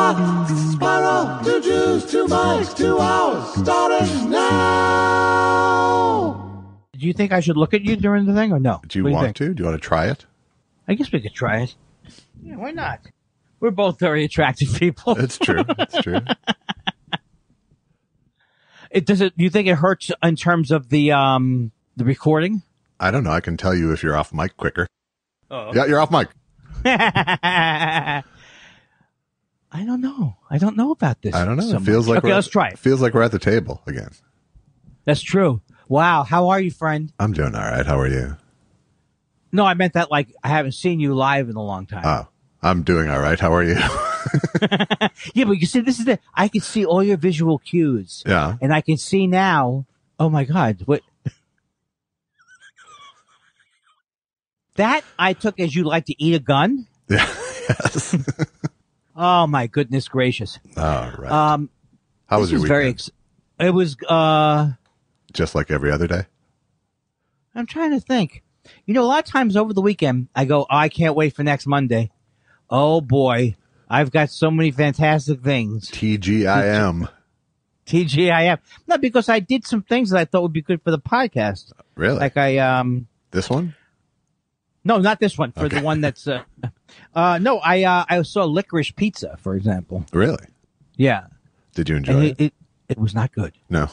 Spiral, two Jews, two mics, two hours, starting now. Do you think I should look at you during the thing or no? Do you What want think? to? Do you want to try it? I guess we could try it. Yeah, why not? We're both very attractive people. It's true. It's true. It does it. Do you think it hurts in terms of the um the recording? I don't know. I can tell you if you're off mic quicker. Oh. Yeah, you're off mic. I don't know. I don't know about this. I don't know. so it feels much. like okay. we're- Let's try it. Feels like we're at the table again. That's true. Wow. How are you, friend? I'm doing all right. How are you? No, I meant that like I haven't seen you live in a long time. Oh, I'm doing all right. How are you? yeah, but you see, this is the I can see all your visual cues. yeah. and I can see now. Oh my God! What? That I took as you like to eat a gun. Yeah. yes. Oh my goodness gracious! all right. Um, How was your was weekend? very. Ex- it was. Uh, Just like every other day. I'm trying to think. You know, a lot of times over the weekend, I go, oh, I can't wait for next Monday. Oh boy, I've got so many fantastic things. TGIM. TGIF. No, because I did some things that I thought would be good for the podcast. Really? Like I um this one? No, not this one. For the one that's uh, uh no, I uh I saw licorice pizza, for example. Really? Yeah. Did you enjoy it? it, it it was not good. No.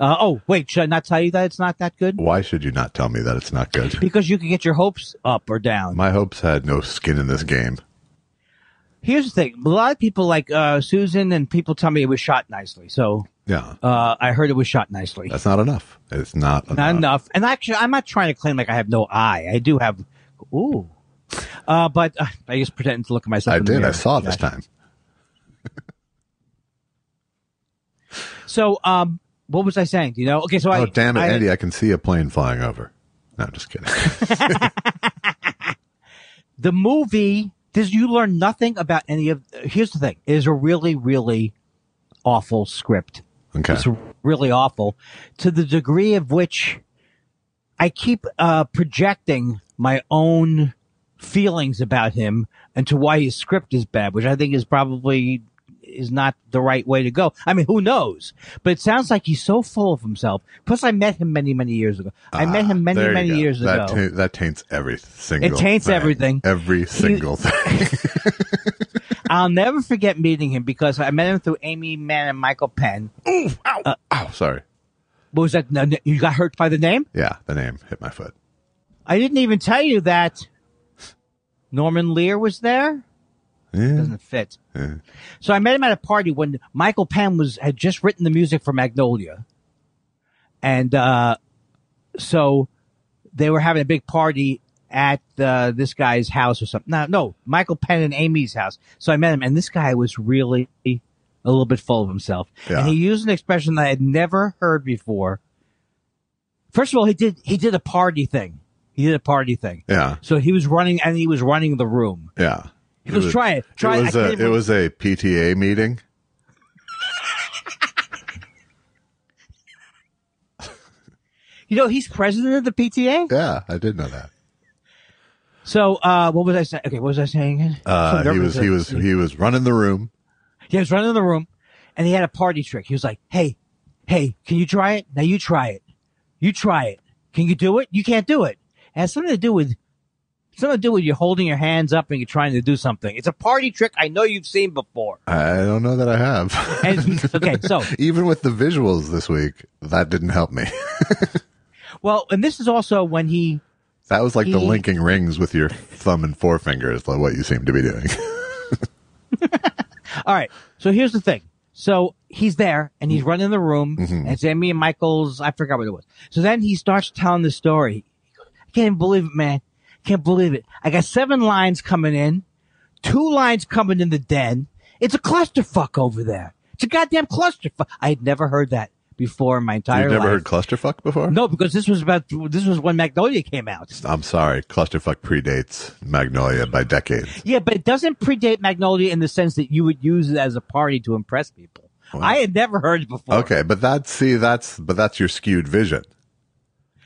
Uh oh, wait, should I not tell you that it's not that good? Why should you not tell me that it's not good? Because you can get your hopes up or down. My hopes had no skin in this game. Here's the thing. A lot of people like uh Susan and people tell me it was shot nicely. So Yeah. uh I heard it was shot nicely. That's not enough. It's not enough. not enough. And actually I'm not trying to claim like I have no eye. I do have ooh. Uh but uh, I just pretending to look at myself I in the did. I saw it this time. So um what was I saying? Do you know? Okay, so I oh, damn it, I- Andy. I can see a plane flying over. No, I'm just kidding. the movie does you learn nothing about any of here's the thing it is a really really awful script Okay. it's really awful to the degree of which i keep uh projecting my own feelings about him and to why his script is bad which i think is probably is not the right way to go i mean who knows but it sounds like he's so full of himself plus i met him many many years ago i met him many Ah, many go. years that ago ta- that taints every single. It taints thing. everything. Every single thing. I'll never forget meeting him because I met him through Amy Mann and Michael Penn. Ooh, ow! Sorry. What was that? no, no, You got hurt by the name? Yeah, the name hit my foot. I didn't even tell you that Norman Lear was there. Yeah. Doesn't fit. yeah. So I met him at a party when Michael Penn was had just written the music for Magnolia, and uh, so they were having a big party at uh, this guy's house or something. No, no, Michael Penn and Amy's house. So I met him, and this guy was really a little bit full of himself, Yeah. and he used an expression that I had never heard before. First of all, he did he did a party thing. He did a party thing. Yeah. So he was running, and he was running the room. Yeah. He goes, "Try it, try it." It was a it was a PTA meeting. You know, he's president of the PTA. Yeah, I did know that. So, uh, what was I saying? Okay, what was I saying? Uh, he was he was he was running the room. He was running the room, and he had a party trick. He was like, "Hey, hey, can you try it? Now you try it. You try it. Can you do it? You can't do it. It has something to do with something to do with you holding your hands up and you're trying to do something. It's a party trick I know you've seen before. I don't know that I have. And okay, so Even with the visuals this week, that didn't help me. well, and this is also when he That was like the linking rings with your thumb and forefinger is like what you seem to be doing. All right. So here's the thing. So he's there and he's mm-hmm. running the room mm-hmm. and it's Amy and Michael's, I forgot what it was. So then he starts telling the story. Goes, I can't even believe it, man. Can't believe it. I got seven lines coming in, two lines coming in the den. It's a clusterfuck over there. It's a goddamn clusterfuck. I had never heard that before in my entire You've never life. heard clusterfuck before? no, because this was about, this was when Magnolia came out. I'm sorry. Clusterfuck predates Magnolia by decades. Yeah, but it doesn't predate Magnolia in the sense that you would use it as a party to impress people. I had never heard it before. Okay, but that's see that's but that's your skewed vision.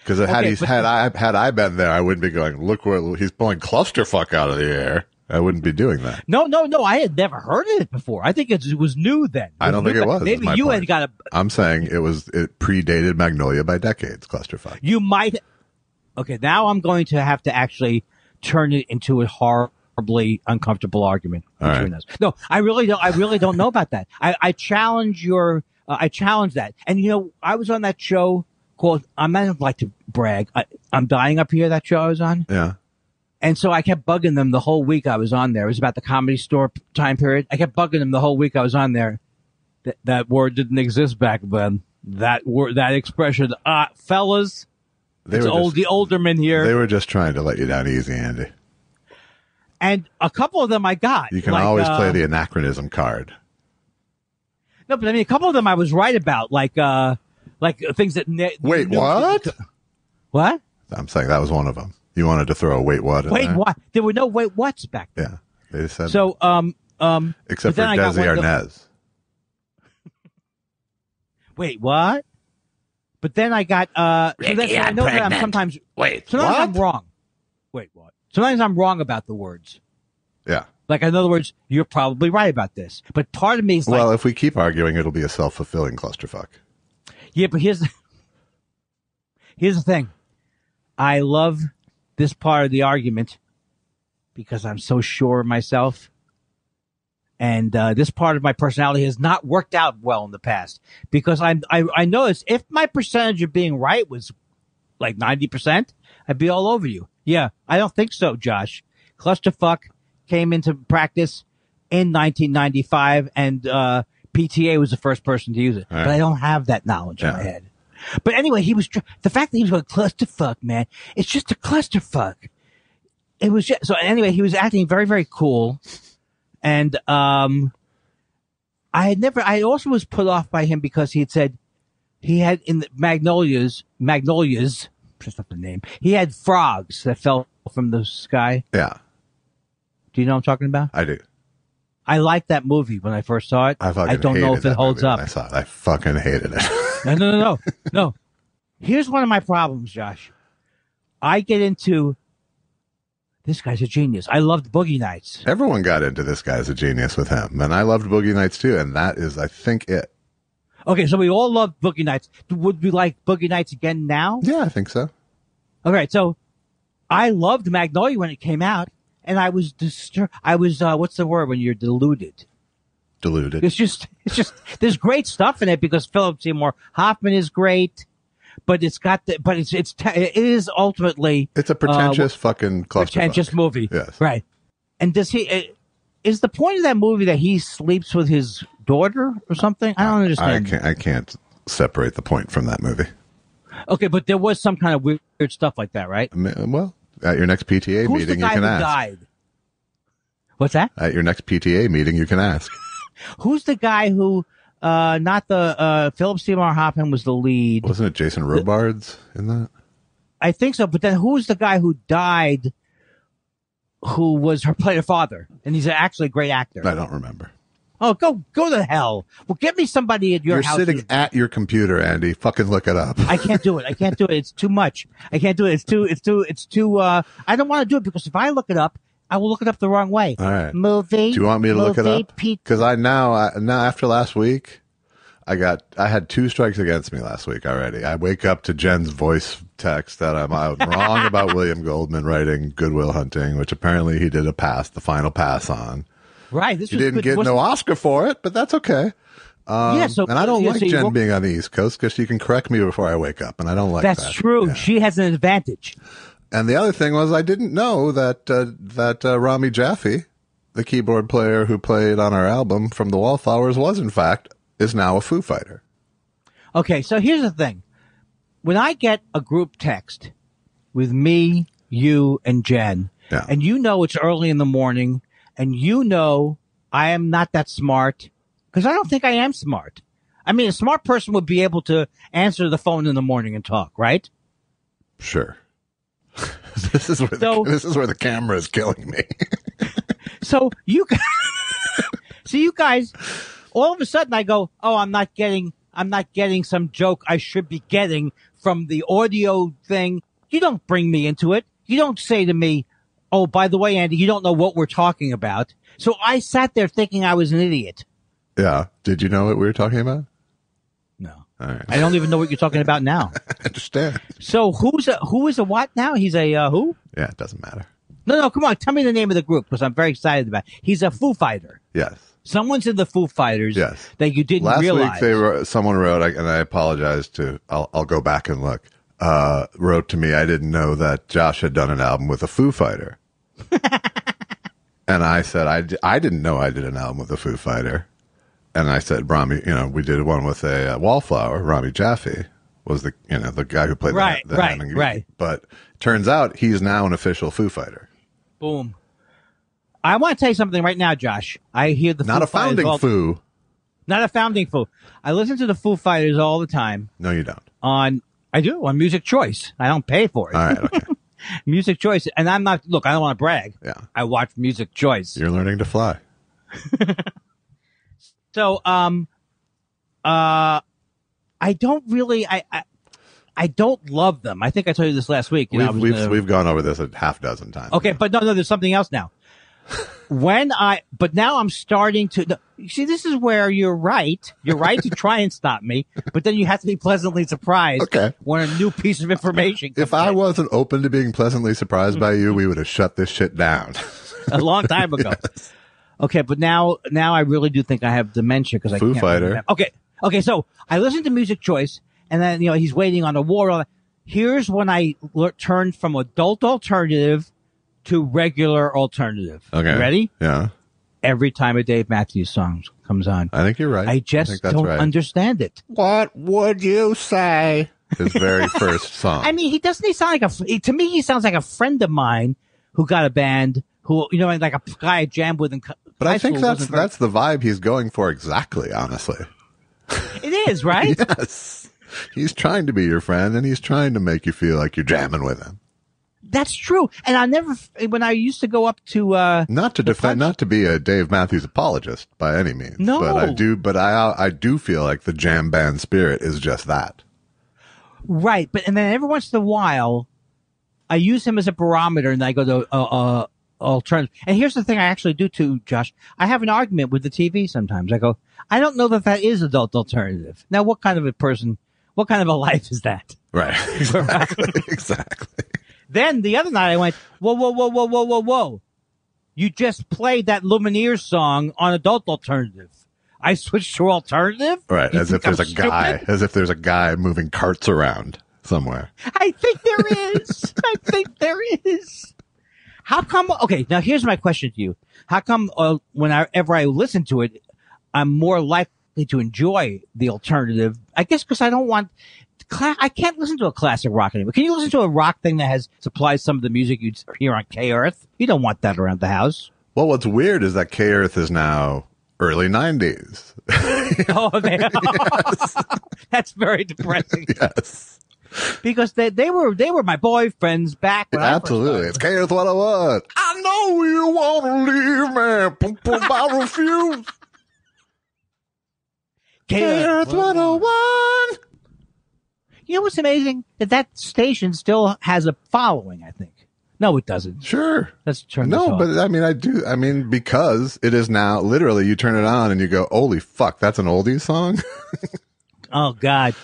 Because had Okay, but- had I had I been there, I wouldn't be going. Look where he's pulling clusterfuck out of the air. I wouldn't be doing that. No, no, no. I had never heard of it before. I think it was new then. I don't think it was, Maybe you point. had got a. I'm saying it was it predated Magnolia by decades. Clusterfuck. You might. Okay, now I'm going to have to actually turn it into a horribly uncomfortable argument between right. us. No, I really don't. I really don't know about that. I, I challenge your. Uh, I challenge that. And you know, I was on that show called. I'm not like to brag. I, I'm dying up here. That show I was on. Yeah. And so I kept bugging them the whole week I was on there. It was about the comedy store time period. I kept bugging them the whole week I was on there. That, that word didn't exist back then. That word, that expression, uh, fellas, They it's were old, just, the olderman here. they were just trying to let you down easy, Andy. and a couple of them I got. You can like, always uh, play the anachronism card. No, but I mean, a couple of them I was right about, like, uh, like uh, things that. Ne- Wait, new- what? What? I'm saying that was one of them. You wanted to throw a wait what? In Wait, there? what? There were no wait what's back then. Yeah, they said So, um, um, except for then I Desi one the- Arnaz. wait, what? But then I got, uh, so that's, I know that I'm sometimes, Wait, sometimes I'm wrong. Wait, what? Sometimes I'm wrong about the words. Yeah. Like, in other words, you're probably right about this. But part of me is like, Well, if we keep arguing, it'll be a self fulfilling clusterfuck. Yeah, but here's, here's the thing. I love this part of the argument because I'm so sure of myself. And uh, this part of my personality has not worked out well in the past because I'm, I, I noticed if my percentage of being right was like 90%, I'd be all over you. Yeah, I don't think so, Josh. Clusterfuck came into practice in 1995 and uh, PTA was the first person to use it. Right. But I don't have that knowledge in my head. But anyway, he was, the fact that he was going clusterfuck, man, it's just a clusterfuck. It was just, so anyway, he was acting very, very cool. And, um, I had never, I also was put off by him because he had said he had in the Magnolias, Magnolias, just not the name, he had frogs that fell from the sky. Yeah, Do you know what I'm talking about? I do. I liked that movie when I first saw it. I fucking don't know if it holds up. I saw it. I fucking hated it. No, no, no, no, no. Here's one of my problems, Josh. I get into this guy's a genius. I loved Boogie Nights. Everyone got into this guy's a genius with him, and I loved Boogie Nights too. And that is, I think, it. Okay, so we all love Boogie Nights. Would we like Boogie Nights again now? Yeah, I think so. All right, so I loved Magnolia when it came out, and I was disturbed. I was uh, what's the word when you're deluded? Deluded. It's just, it's just, there's great stuff in it because Philip Seymour Hoffman is great, but it's got the, but it's, it's, te- it is ultimately It's a pretentious fucking clusterfuck. uh, pretentious movie. Yes. Right. And does he, uh, is the point of that movie that he sleeps with his daughter or something? I don't understand. I can't. I can't separate the point from that movie. Okay, but there was some kind of weird stuff like that, right? Well, at your next PTA Who's the meeting, you guy can who ask. died? What's that? At your next PTA meeting, you can ask. Who's the guy who, uh, not the, uh, Philip Seymour Hoffman was the lead. Wasn't it Jason Robards in that? I think so, but then who's the guy who died who was her played her father? And he's actually a great actor. I don't remember. Oh, go, go to hell. Well, get me somebody at your You're house. sitting who- at your computer, Andy. Fucking look it up. I can't do it. I can't do it. It's too much. I can't do it. It's too, it's too, it's too, uh, I don't want to do it because if I look it up, I will look it up the wrong way. All right. Movie. Do you want me to look it up? Because I now, I, now after last week, I got, I had two strikes against me last week already. I wake up to Jen's voice text that I'm, I'm wrong about William Goldman writing Goodwill Hunting, which apparently he did a pass, the final pass on. Right. This was didn't good. get no Oscar for it, but that's okay. Um, Yeah, so- and I don't yeah, like so you Jen being on the East Coast because she can correct me before I wake up, and I don't like That's that. true. Yeah. She has an advantage. And the other thing was I didn't know that uh, that uh, Rami Jaffee, the keyboard player who played on our album from the Wallflowers, was in fact is now a Foo Fighter. Okay, so here's the thing. When I get a group text with me, you, and Jen, Yeah. and you know it's early in the morning, and you know I am not that smart, because I don't think I am smart. I mean, a smart person would be able to answer the phone in the morning and talk, right? Sure. this is where So- the, this is where the camera is killing me. So you, so you guys, all of a sudden I go, oh, I'm not getting, I'm not getting some joke I should be getting from the audio thing. You don't bring me into it. You don't say to me, "Oh, by the way, Andy, you don't know what we're talking about." So I sat there thinking I was an idiot. Yeah. Did you know what we were talking about? No, All right. I don't even know what you're talking about now. I understand. So who's a who is a what now? He's a uh, who? Yeah, it doesn't matter. No, no, come on, tell me the name of the group because I'm very excited about. It. He's a Foo Fighter. Yes. Someone's in the Foo Fighters. Yes. That you didn't Last realize. week they wrote, someone wrote, and I apologize to, I'll, I'll go back and look, uh, wrote to me, I didn't know that Josh had done an album with a Foo Fighter. and I said, I, d- I didn't know I did an album with a Foo Fighter. And I said, Rami, you know, we did one with a uh, Wallflower, Rami Jaffee was the, you know, the guy who played the- Right, the, right, Hammond- right. But turns out he's now an official Foo Fighter. Boom. I want to tell you something right now, Josh. I hear the Not Foo a founding Fighters Foo. Not a founding Foo. I listen to the Foo Fighters all the time No, you don't. on. I do on Music Choice. I don't pay for it. All right. Okay. Music Choice, and I'm not. Look, I don't want to brag. Yeah. I watch Music Choice. You're learning to fly. So, um, uh, I don't really. I. I I don't love them. I think I told you this last week. You We've, was we've, gonna- we've gone over this a half dozen times. Okay, but no, no, there's something else now. When I, but now I'm starting to, you see, this is where you're right. You're right to try and stop me, but then you have to be pleasantly surprised Okay. when a new piece of information comes If I in. wasn't open to being pleasantly surprised by you, we would have shut this shit down. a long time ago. Okay, but now, now I really do think I have dementia because I Foo can't Fighter. remember. Okay, okay, so I listened to Music Choice, and then you know he's waiting on a war. Here's when I le- turned from adult alternative to regular alternative. Okay. You ready? Yeah. every time a Dave Matthews song comes on. I think you're right. I just think that's don't right. understand it. What would you say? His very first song. I mean, he doesn't he sound like a he- to me he sounds like a friend of mine who got a band who you know like a guy I jammed with in co- but high I think school that's very- that's the vibe he's going for exactly, honestly. it is right. Yes. He's trying to be your friend and he's trying to make you feel like you're jamming with him. That's true. And I never when I used to go up to uh Not to defend, not to be a Dave Matthews apologist by any means. No. But I do, but I, I do feel like the jam band spirit is just that. right, but and then every once in a while I use him as a barometer and I go to uh, uh alternative. And here's the thing I actually do too, Josh. I have an argument with the TV sometimes. I go, I don't know that that is adult alternative. Now, what kind of a person, what kind of a life is that? Right. Exactly. exactly. Then the other night I went, whoa, whoa, whoa, whoa, whoa, whoa, whoa. You just played that Lumineers song on adult alternative. I switched to alternative? Right. You As if there's I'm a guy, as if there's a guy moving carts around somewhere. I think there is. I think there is. How come? Okay, now here's my question to you. How come uh, whenever I listen to it, I'm more likely to enjoy the alternative? I guess because I don't want. Cla- I can't listen to a classic rock anymore. Can you listen to a rock thing that has supplies some of the music you'd hear on K Earth? You don't want that around the house. Well, what's weird is that K Earth is now early 90s. oh, they, that's very depressing yes. because they they were they were my boyfriends back. When I Absolutely. It's. K Earth 101. I know you want to leave me. Boom, I refuse. K Earth 101. You know what's amazing? That that station still has a following. I think. No, it doesn't. Sure. Let's turn No, but I mean, I do. I mean, because it is now literally you turn it on and you go, holy fuck, that's an oldie song? oh God.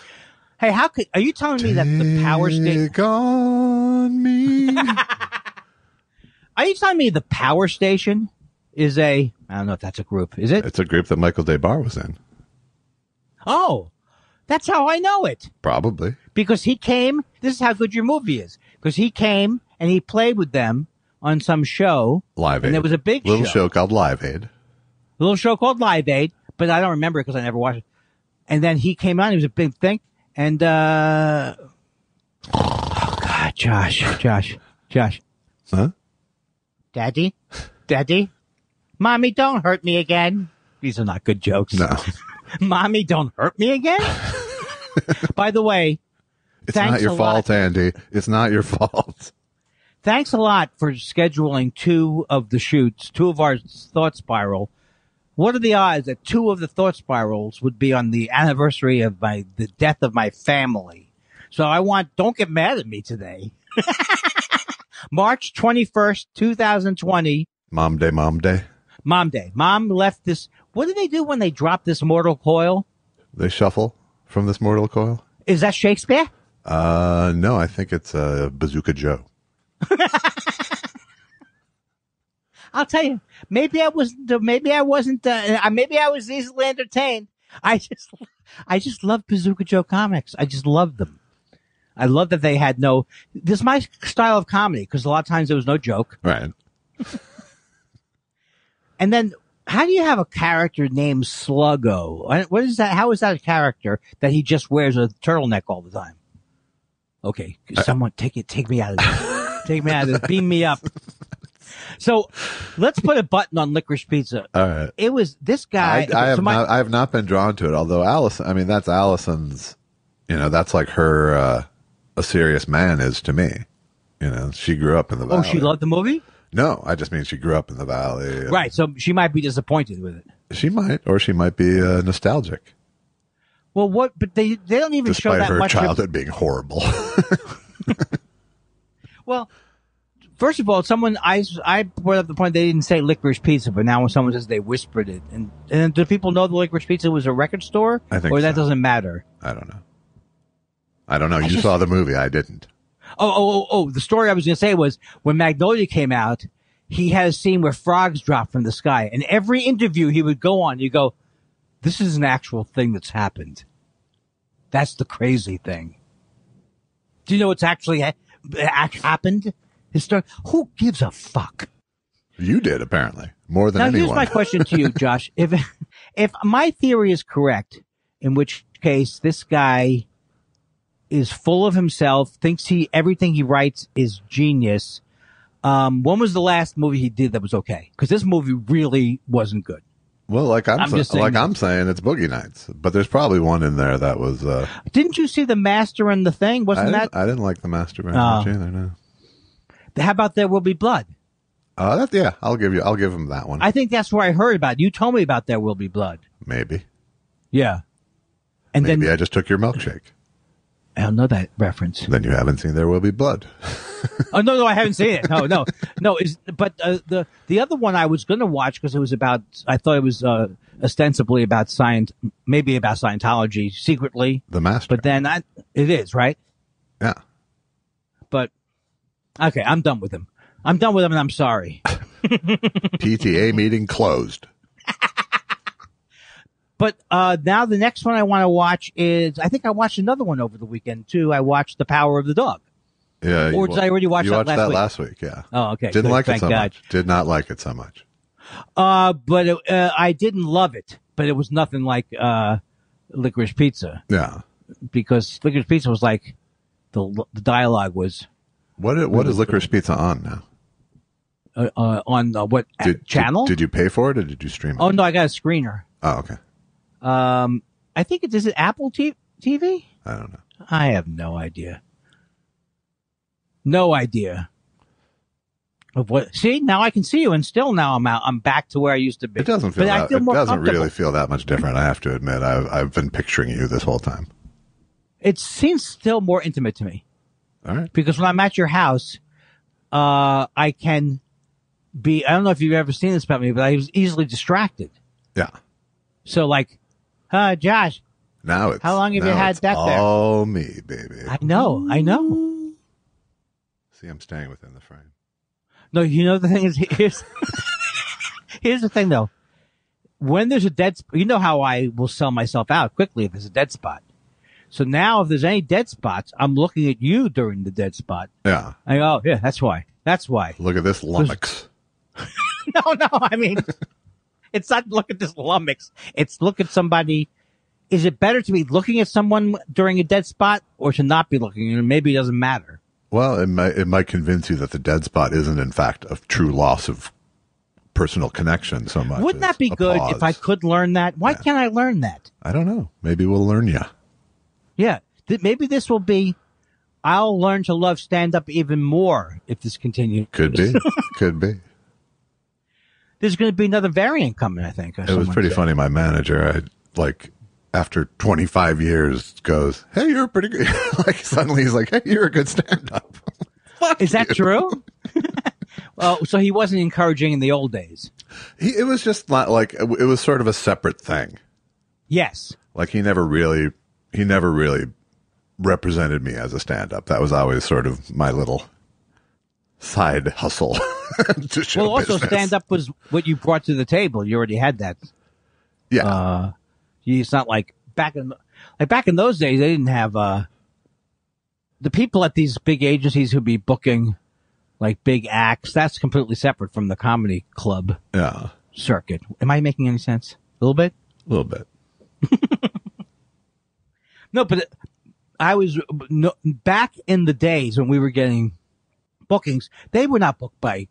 Hey, how could are you telling me that the power station? On me. Are you telling me the power station is a? I don't know if that's a group. Is it? it's a group that Michael Des Barres was in. Oh, that's how I know it Probably. because he came. This is how good your movie is because he came and he played with them on some show. Live Aid. And there was a big little show. show called Live Aid. a little show called Live Aid, but I don't remember it because I never watched it. And then he came on. It was a big thing. And uh oh God, Josh, Josh, Josh, Huh? Daddy, Daddy, Mommy, don't hurt me again. These are not good jokes. No. Mommy, don't hurt me again. By the way, It's not your fault, lot. Andy. It's not your fault. thanks a lot for scheduling two of the shoots, two of our thought spiral. What are the odds that two of the thought spirals would be on the anniversary of my the death of my family? So I want, don't get mad at me today. March 21st, 2020, Mom Day, Mom Day. Mom Day. Mom left this. What do they do when they drop this mortal coil? They shuffle from this mortal coil. Is that Shakespeare? Uh, no, I think it's uh, Bazooka Joe. I'll tell you, maybe I wasn't, uh, maybe I wasn't, uh, uh, maybe I was easily entertained. I just, I just love Bazooka Joe comics. I just love them. I love that they had no, this is my style of comedy because a lot of times there was no joke. Right. And then how do you have a character named Sluggo? What- is that? How is that a character that he just wears a turtleneck all the time? Okay. Someone take it, take me out of this. take me out of this. Beam me up. So let's put a button on licorice pizza. All right. It was this guy. I, I have so my- not. I have not been drawn to it. Although Allison, I mean, that's Allison's. You know, that's like her. Uh, a serious man is to me. You know, she grew up in the oh, she loved the movie? No, I just mean she grew up in the valley. Right. So she might be disappointed with it. She might, or she might be uh, nostalgic, Well, what, but they, they don't even show despite that her much. of- childhood being horrible. Well, first of all, someone I I brought up the point they didn't say licorice pizza, but now when someone says they whispered it, and and do people know the licorice pizza was a record store? I think or that doesn't matter. I don't know. I don't know. You just- saw the movie. I didn't. Oh oh oh oh! The story I was going to say was when Magnolia came out, he had a scene where frogs dropped from the sky, and every interview he would go on, you go, "This is an actual thing that's happened." That's the crazy thing. Do you know what's actually ha- ha- happened? Histor- Who gives a fuck? You did apparently more than anyone. now anyone. here's my question to you, Josh. If if my theory is correct, in which case this guy is full of himself, thinks he everything he writes is genius. Um, when was the last movie he did that was okay? Because this movie really wasn't good. well, like I'm, I'm sa- saying like. I'm saying, it's Boogie Nights, but there's probably one in there that was. Uh, Didn't you see the Master and the Thing? Wasn't didn't, that? I didn't like the Master very Oh. much either. No. How about There Will Be Blood? Uh, that, yeah, I'll give you. I'll give him that one. I think that's where I heard about it. You told me about There Will Be Blood. Maybe. Yeah. And Maybe then I just took your milkshake. I don't know that reference. Then you haven't seen There Will Be Blood. Oh no, no, I haven't seen it. No, no, no. Is but uh, the the other one I was going to watch because it was about. I thought it was uh, ostensibly about science, maybe about Scientology secretly. The Master. But then I, it is right. yeah. But okay, I'm done with him. I'm done with him, and I'm sorry. PTA meeting closed. But uh, now the next one I want to watch is. I think I watched another one over the weekend too. I watched The Power of the Dog. Yeah. Or did wa- I already watch you that watched last that week? last week? Yeah. Oh, okay. Didn't good, like it so God. much. Did not like it so much. Uh, but it, uh, I didn't love it. But it was nothing like uh, Licorice Pizza. Yeah. because Licorice Pizza was like the the dialogue was What What is Licorice Pizza on now? uh, uh, on uh, what Did, channel? Did, did you pay for it or did you stream it? oh no, I got a screener. Oh, okay. Um, I think it is it Apple T- TV. I don't know. I have no idea. No idea of what. See, now I can see you, and still now I'm out. I'm back to where I used to be. It doesn't feel But I that, feel it doesn't really feel that much different. I have to admit. I've I've been picturing you this whole time. It seems still more intimate to me. All right. because when I'm at your house, uh, I can be, I don't know if you've ever seen this about me, but I was easily distracted. Yeah. So like, uh, Josh, Now it's How long have you had that there? All me, baby. I know, I know. See, I'm staying within the frame. No, you know, the thing is, here's, here's the thing though. When there's a dead, sp- you know how I will sell myself out quickly if there's a dead spot. So now if there's any dead spots, I'm looking at you during the dead spot. Yeah. I go, oh, yeah, that's why. That's why. Look at this lummox. No, no, I mean, it's not look at this lummox. It's look at somebody. Is it better to be looking at someone during a dead spot or to not be looking? And maybe it doesn't matter. Well, it might it might convince you that the dead spot isn't in fact a true loss of personal connection so much. Wouldn't that be good pause. if I could learn that? Why Yeah. can't I learn that? I don't know. Maybe we'll learn you. Yeah, Th- maybe this will be. I'll learn to love stand up even more if this continues. Could be. Could be. There's going to be another variant coming. I think. It was pretty funny. My manager, I like, after 25 years goes, Hey, you're pretty good. like suddenly he's like, Hey, you're a good stand up. Is that true? well, so he wasn't encouraging in the old days. He, it was just not like, it was sort of a separate thing. Yes. Like he never really, he never really represented me as a stand up. That was always sort of my little side hustle Well, also business. stand up was what you brought to the table. You already had that. Yeah. Uh, it's not like back in like back in those days they didn't have uh the people at these big agencies who'd be booking like big acts. That's completely separate from the comedy club yeah. circuit. Am I making any sense? A little bit. A little bit. No, but I was no, back in the days when we were getting bookings. They were not booked by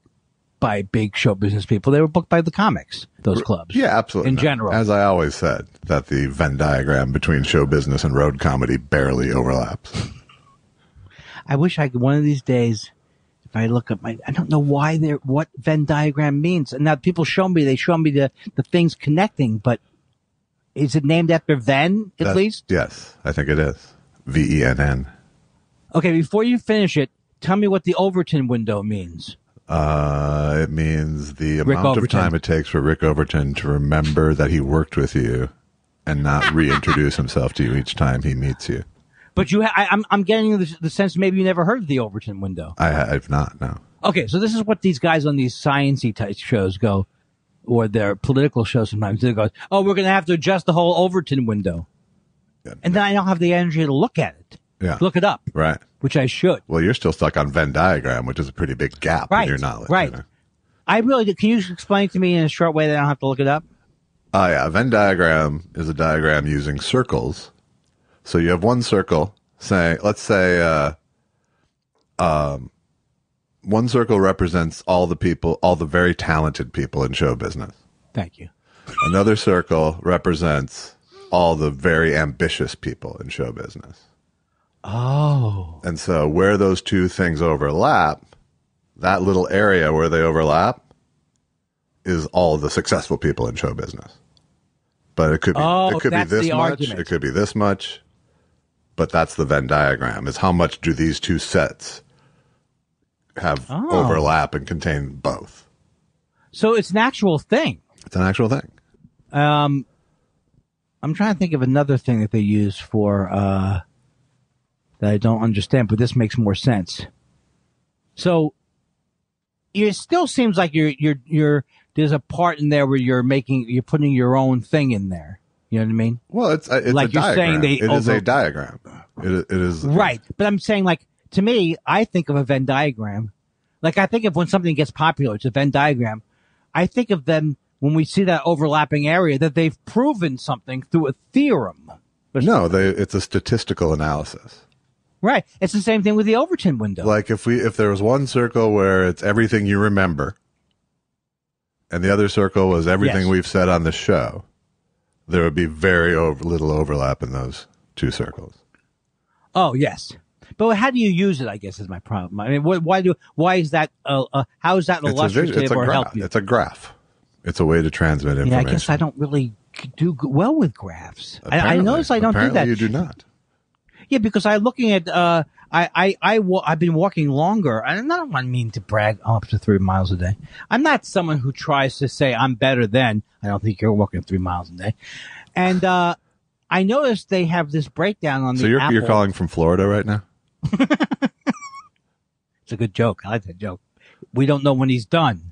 by big show business people. They were booked by the comics. Those clubs. Yeah, absolutely. In No. general. As I always said, that the Venn diagram between show business and road comedy barely overlaps. I wish I could one of these days. If I look at my, I don't know why they're what Venn diagram means. And now people show me, they show me the the things connecting, but is it named after Venn at That- least? Yes, I think it is. V E N N. Okay, before you finish it, tell me what the Overton window means. Uh, it means the Rick amount of time it takes for Rick Overton to remember that he worked with you and not reintroduce himself to you each time he meets you. But you, ha- I, I'm I'm getting the, the sense maybe you never heard of the Overton window. I, I've not, no. Okay, so this is what these guys on these sciencey type shows go, or their political shows sometimes. They go, "Oh, we're going to have to adjust the whole Overton window," Yeah. and then I don't have the energy to look at it, Yeah. look it up, Right. which I should. Well, you're still stuck on Venn diagram, which is a pretty big gap Right, in your knowledge. right. You know? I really. Can you explain to me in a short way that I don't have to look it up? Oh yeah, Venn diagram is a diagram using circles. So you have one circle saying, let's say, uh, um, one circle represents all the people, all the very talented people in show business. Thank you. Another circle represents all the very ambitious people in show business. Oh, And so where those two things overlap, that little area where they overlap is all the successful people in show business. But it could be Oh, it could be this much, argument. it could be this much. But that's the Venn diagram is how much do these two sets have Oh. overlap and contain both. so it's an actual thing. It's an actual thing. Um, I'm trying to think of another thing that they use for uh, that I don't understand, but this makes more sense. So it still seems like you're you're you're there's a part in there where you're making you're putting your own thing in there. You know what I mean? Well, it's it's Like a you're diagram. saying they It is over- a diagram. It, it is Right. But I'm saying like to me, I think of a Venn diagram. Like I think of when something gets popular, it's a Venn diagram. I think of them when we see that overlapping area that they've proven something through a theorem. No, they, it's a statistical analysis. Right. It's the same thing with the Overton window. Like if we if there was one circle where it's everything you remember, and the other circle was everything Yes. we've said on the show, there would be very over, little overlap in those two circles. oh, yes. But how do you use it? I guess is my problem. I mean, wh- why do why is that? Uh, uh, how is that It's a, illustrative it's a or you? It's a graph. It's a way to transmit yeah, information. I guess I don't really do well with graphs. I, I notice I don't do that. You do not. Yeah, because I'm looking at uh, I I I I've been walking longer, and I don't want mean to brag up to three miles a day. I'm not someone who tries to say I'm better than. I don't think you're walking three miles a day, and uh, I noticed they have this breakdown on So the you're Apple. you're calling from Florida right now? It's a good joke. I like that joke. We don't know when he's done,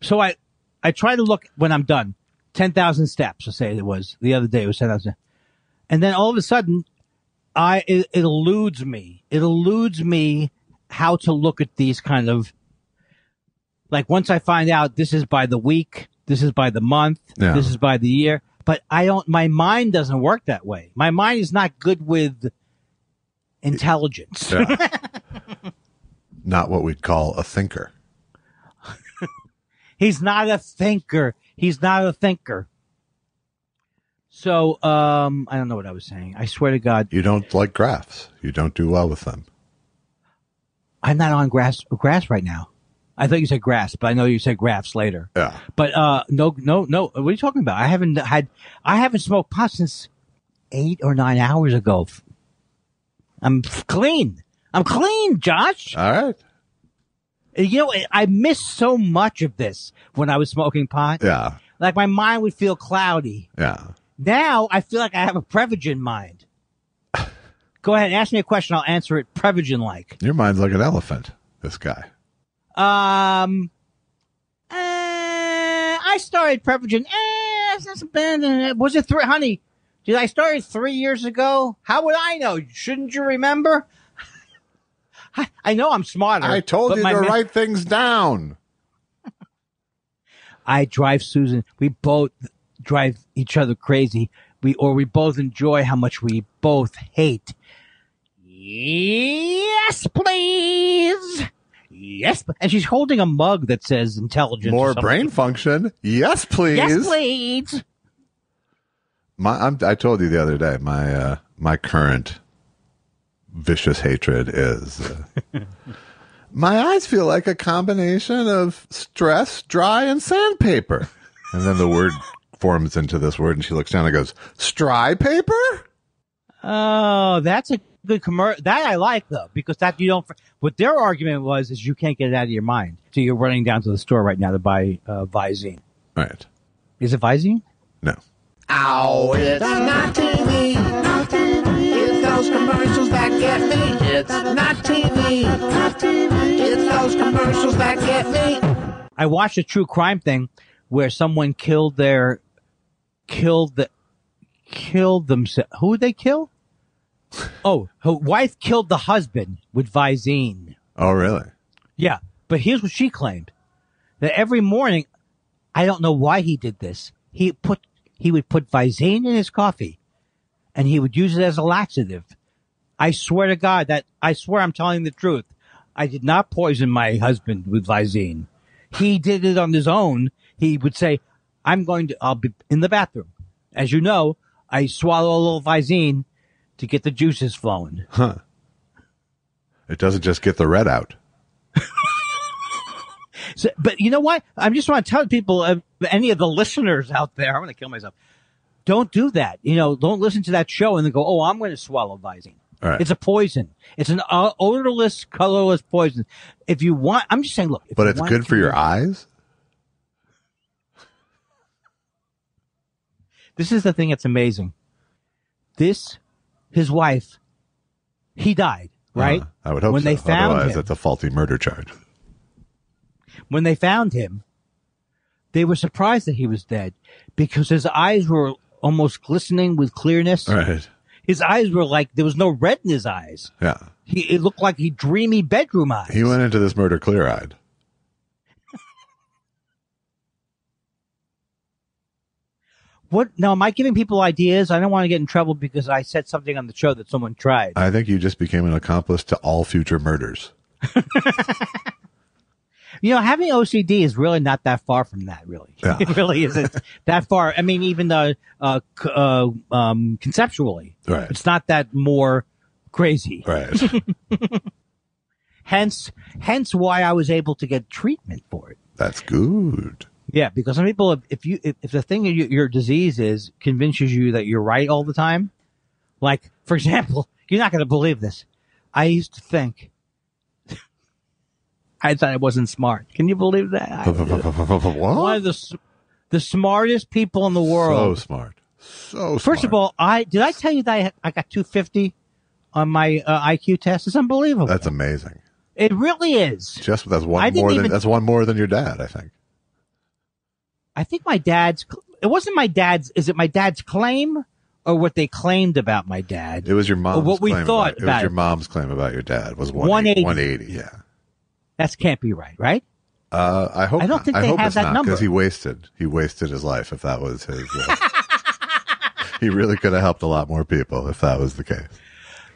so I I try to look when I'm done. Ten thousand steps. I say it was the other day. It was ten thousand, and then all of a sudden, I it, it eludes me. It eludes me how to look at these kind of like once I find out this is by the week, this is by the month, Yeah. this is by the year. But I don't. My mind doesn't work that way. My mind is not good with intelligence. Yeah. not what we'd call a thinker. He's not a thinker. He's not a thinker. So, um, I don't know what I was saying. I swear to God, You don't like graphs. You don't do well with them. I'm not on grass, grass right now. I thought you said grass, but I know you said graphs later. Yeah. But, uh, no, no, no. What are you talking about? I haven't had, I haven't smoked pot since eight or nine hours ago. I'm clean. I'm clean, Josh. All right. You know, I missed so much of this when I was smoking pot. Yeah. Like my mind would feel cloudy. Yeah. Now I feel like I have a Prevagen mind. Go ahead, ask me a question. I'll answer it Prevagen like. Your mind's like an elephant. This guy. Um, uh, I started Prevagen. Eh, it's bad. Uh, Was it three, honey? Did I start it three years ago? How would I know? Shouldn't you remember? I, I know I'm smarter. I told you to write things down. I drive Susan. We both drive each other crazy. We or we both enjoy how much we both hate. Yes, please. Yes, and she's holding a mug that says intelligence. or More brain function. Yes, please. Yes, please. My, I'm, I told you the other day, my, uh, my current vicious hatred is, uh, my eyes feel like a combination of stress, dry, and sandpaper. And then the word forms into this word and she looks down and goes, stry paper? Oh, that's a good commercial. That I like though, because that you don't. What their argument was is you can't get it out of your mind, so you're running down to the store right now to buy uh, Visine. Right. Is it Visine? No. Ow, it's not TV. Not TV. It's those commercials that get me. It's not TV. Not TV. It's those commercials that get me. I watched a true crime thing where someone killed their killed the killed themselves. Who did they kill? Oh, her wife killed the husband with Visine. Oh, really? Yeah, but here's what she claimed: that every morning, I don't know why he did this. He put he would put Visine in his coffee, and he would use it as a laxative. I swear to God that I swear I'm telling the truth. I did not poison my husband with Visine. He did it on his own. He would say, "I'm going to. I'll be in the bathroom." As you know, I swallow a little Visine to get the juices flowing. Huh. It doesn't just get the red out. So, but you know what? I just want to tell people, uh, any of the listeners out there, I'm going to kill myself. Don't do that. You know, don't listen to that show and then go, "Oh, I'm going to swallow Visine." Right. It's a poison. It's an uh, odorless, colorless poison. If you want, I'm just saying, look. but it's good for your eyes? This is the thing that's amazing. This, his wife, he died, right? Uh, I would hope when so. they found Otherwise, him, it's a faulty murder charge. when they found him, they were surprised that he was dead because his eyes were almost glistening with clearness. Right. His eyes were like there was no red in his eyes. Yeah. He it looked like he dreamy bedroom eyes. He went into this murder clear eyed. What now? Am I giving people ideas? I don't want to get in trouble because I said something on the show that someone tried. I think you just became an accomplice to all future murders. You know, having OCD is really not that far from that. Really, Yeah. it really isn't that far. I mean, even uh, uh, c- uh, um, conceptually, Right. it's not that more crazy. Right. Hence, hence why I was able to get treatment for it. That's good. Yeah, because some people, if- you, if, if the thing you, your disease is convinces you that you're right all the time, like, for example, you're not going to believe this. I used to think I thought I wasn't smart. Can you believe that? One of the, the smartest people in the world. So smart. So First of all, I, did I tell you that I, I got 250 on my uh, IQ test? It's unbelievable. that's amazing. it really is. Just that's one more than even- that's one more than your dad. I think. I think my dad's, it wasn't my dad's, is it my dad's claim or what they claimed about my dad? It was your mom's. what we claim thought about, it. about was your mom's claim about your dad was 180. 180. Yeah. That can't be right, right? Uh, I hope. I don't not. think I they hope have it's that not number. because he wasted. He wasted his life. If that was his, uh, he really could have helped a lot more people if that was the case.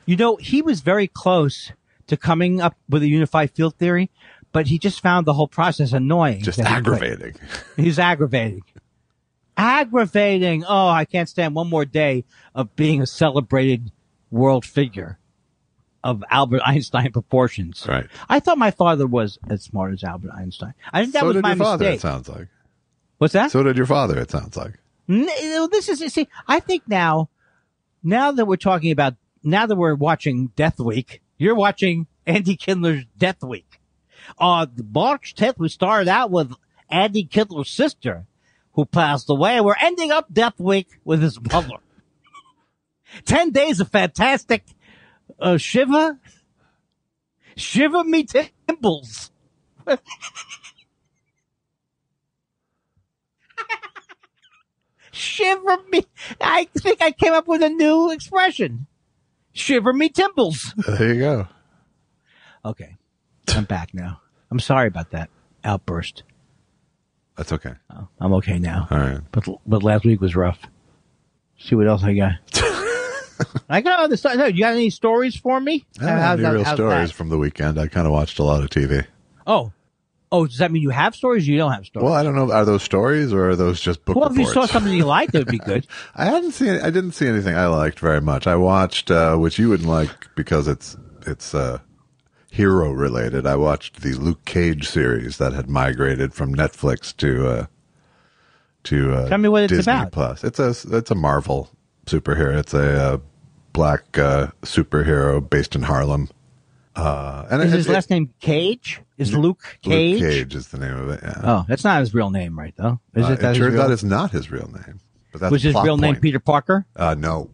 You know, he was very close to coming up with a unified field theory, but he just found the whole process annoying. Just aggravating. He's aggravating. Aggravating. Oh, I can't stand one more day of being a celebrated world figure of Albert Einstein proportions. Right. I thought my father was as smart as Albert Einstein. I think that so was did my your father. It mistake. sounds like. What's that? So did your father. It sounds like. This is see. I think now now that we're talking about, now that we're watching Death Week, you're watching Andy Kindler's Death Week. On March 10th, we started out with Andy Kindler's sister, who passed away. We're ending up Death Week with his mother. Ten days of fantastic uh, Shiva. Shiva me timbals. Shiver me. I think I came up with a new expression. Shiver me timbals. There you go. Okay. I'm back now. I'm sorry about that outburst. That's okay. Oh, I'm okay now. All right. But but last week was rough. See what else I got. I got other stuff. No, you got any stories for me? I don't have any real stories that? from the weekend. I kind of watched a lot of TV. Oh, oh, does that mean you have stories? Or you don't have stories. Well, I don't know. Are those stories or are those just book Well, if you saw something you liked, it would be good. I hadn't seen. I didn't see anything I liked very much. I watched, uh, which you wouldn't like because it's it's uh, hero related. I watched the Luke Cage series that had migrated from Netflix to uh, to uh, Tell me what it's Disney about. Plus. It's a it's a Marvel superhero. It's a uh, black uh, superhero based in Harlem. Uh, and Is it- his it- last name Cage? Is Luke Cage? Luke Cage is the name of it. Yeah. Oh, that's not his real name, right? Though is Uh, it? That it turns real- out it's not his real name. But that's was his real name. Peter Parker? Uh, no.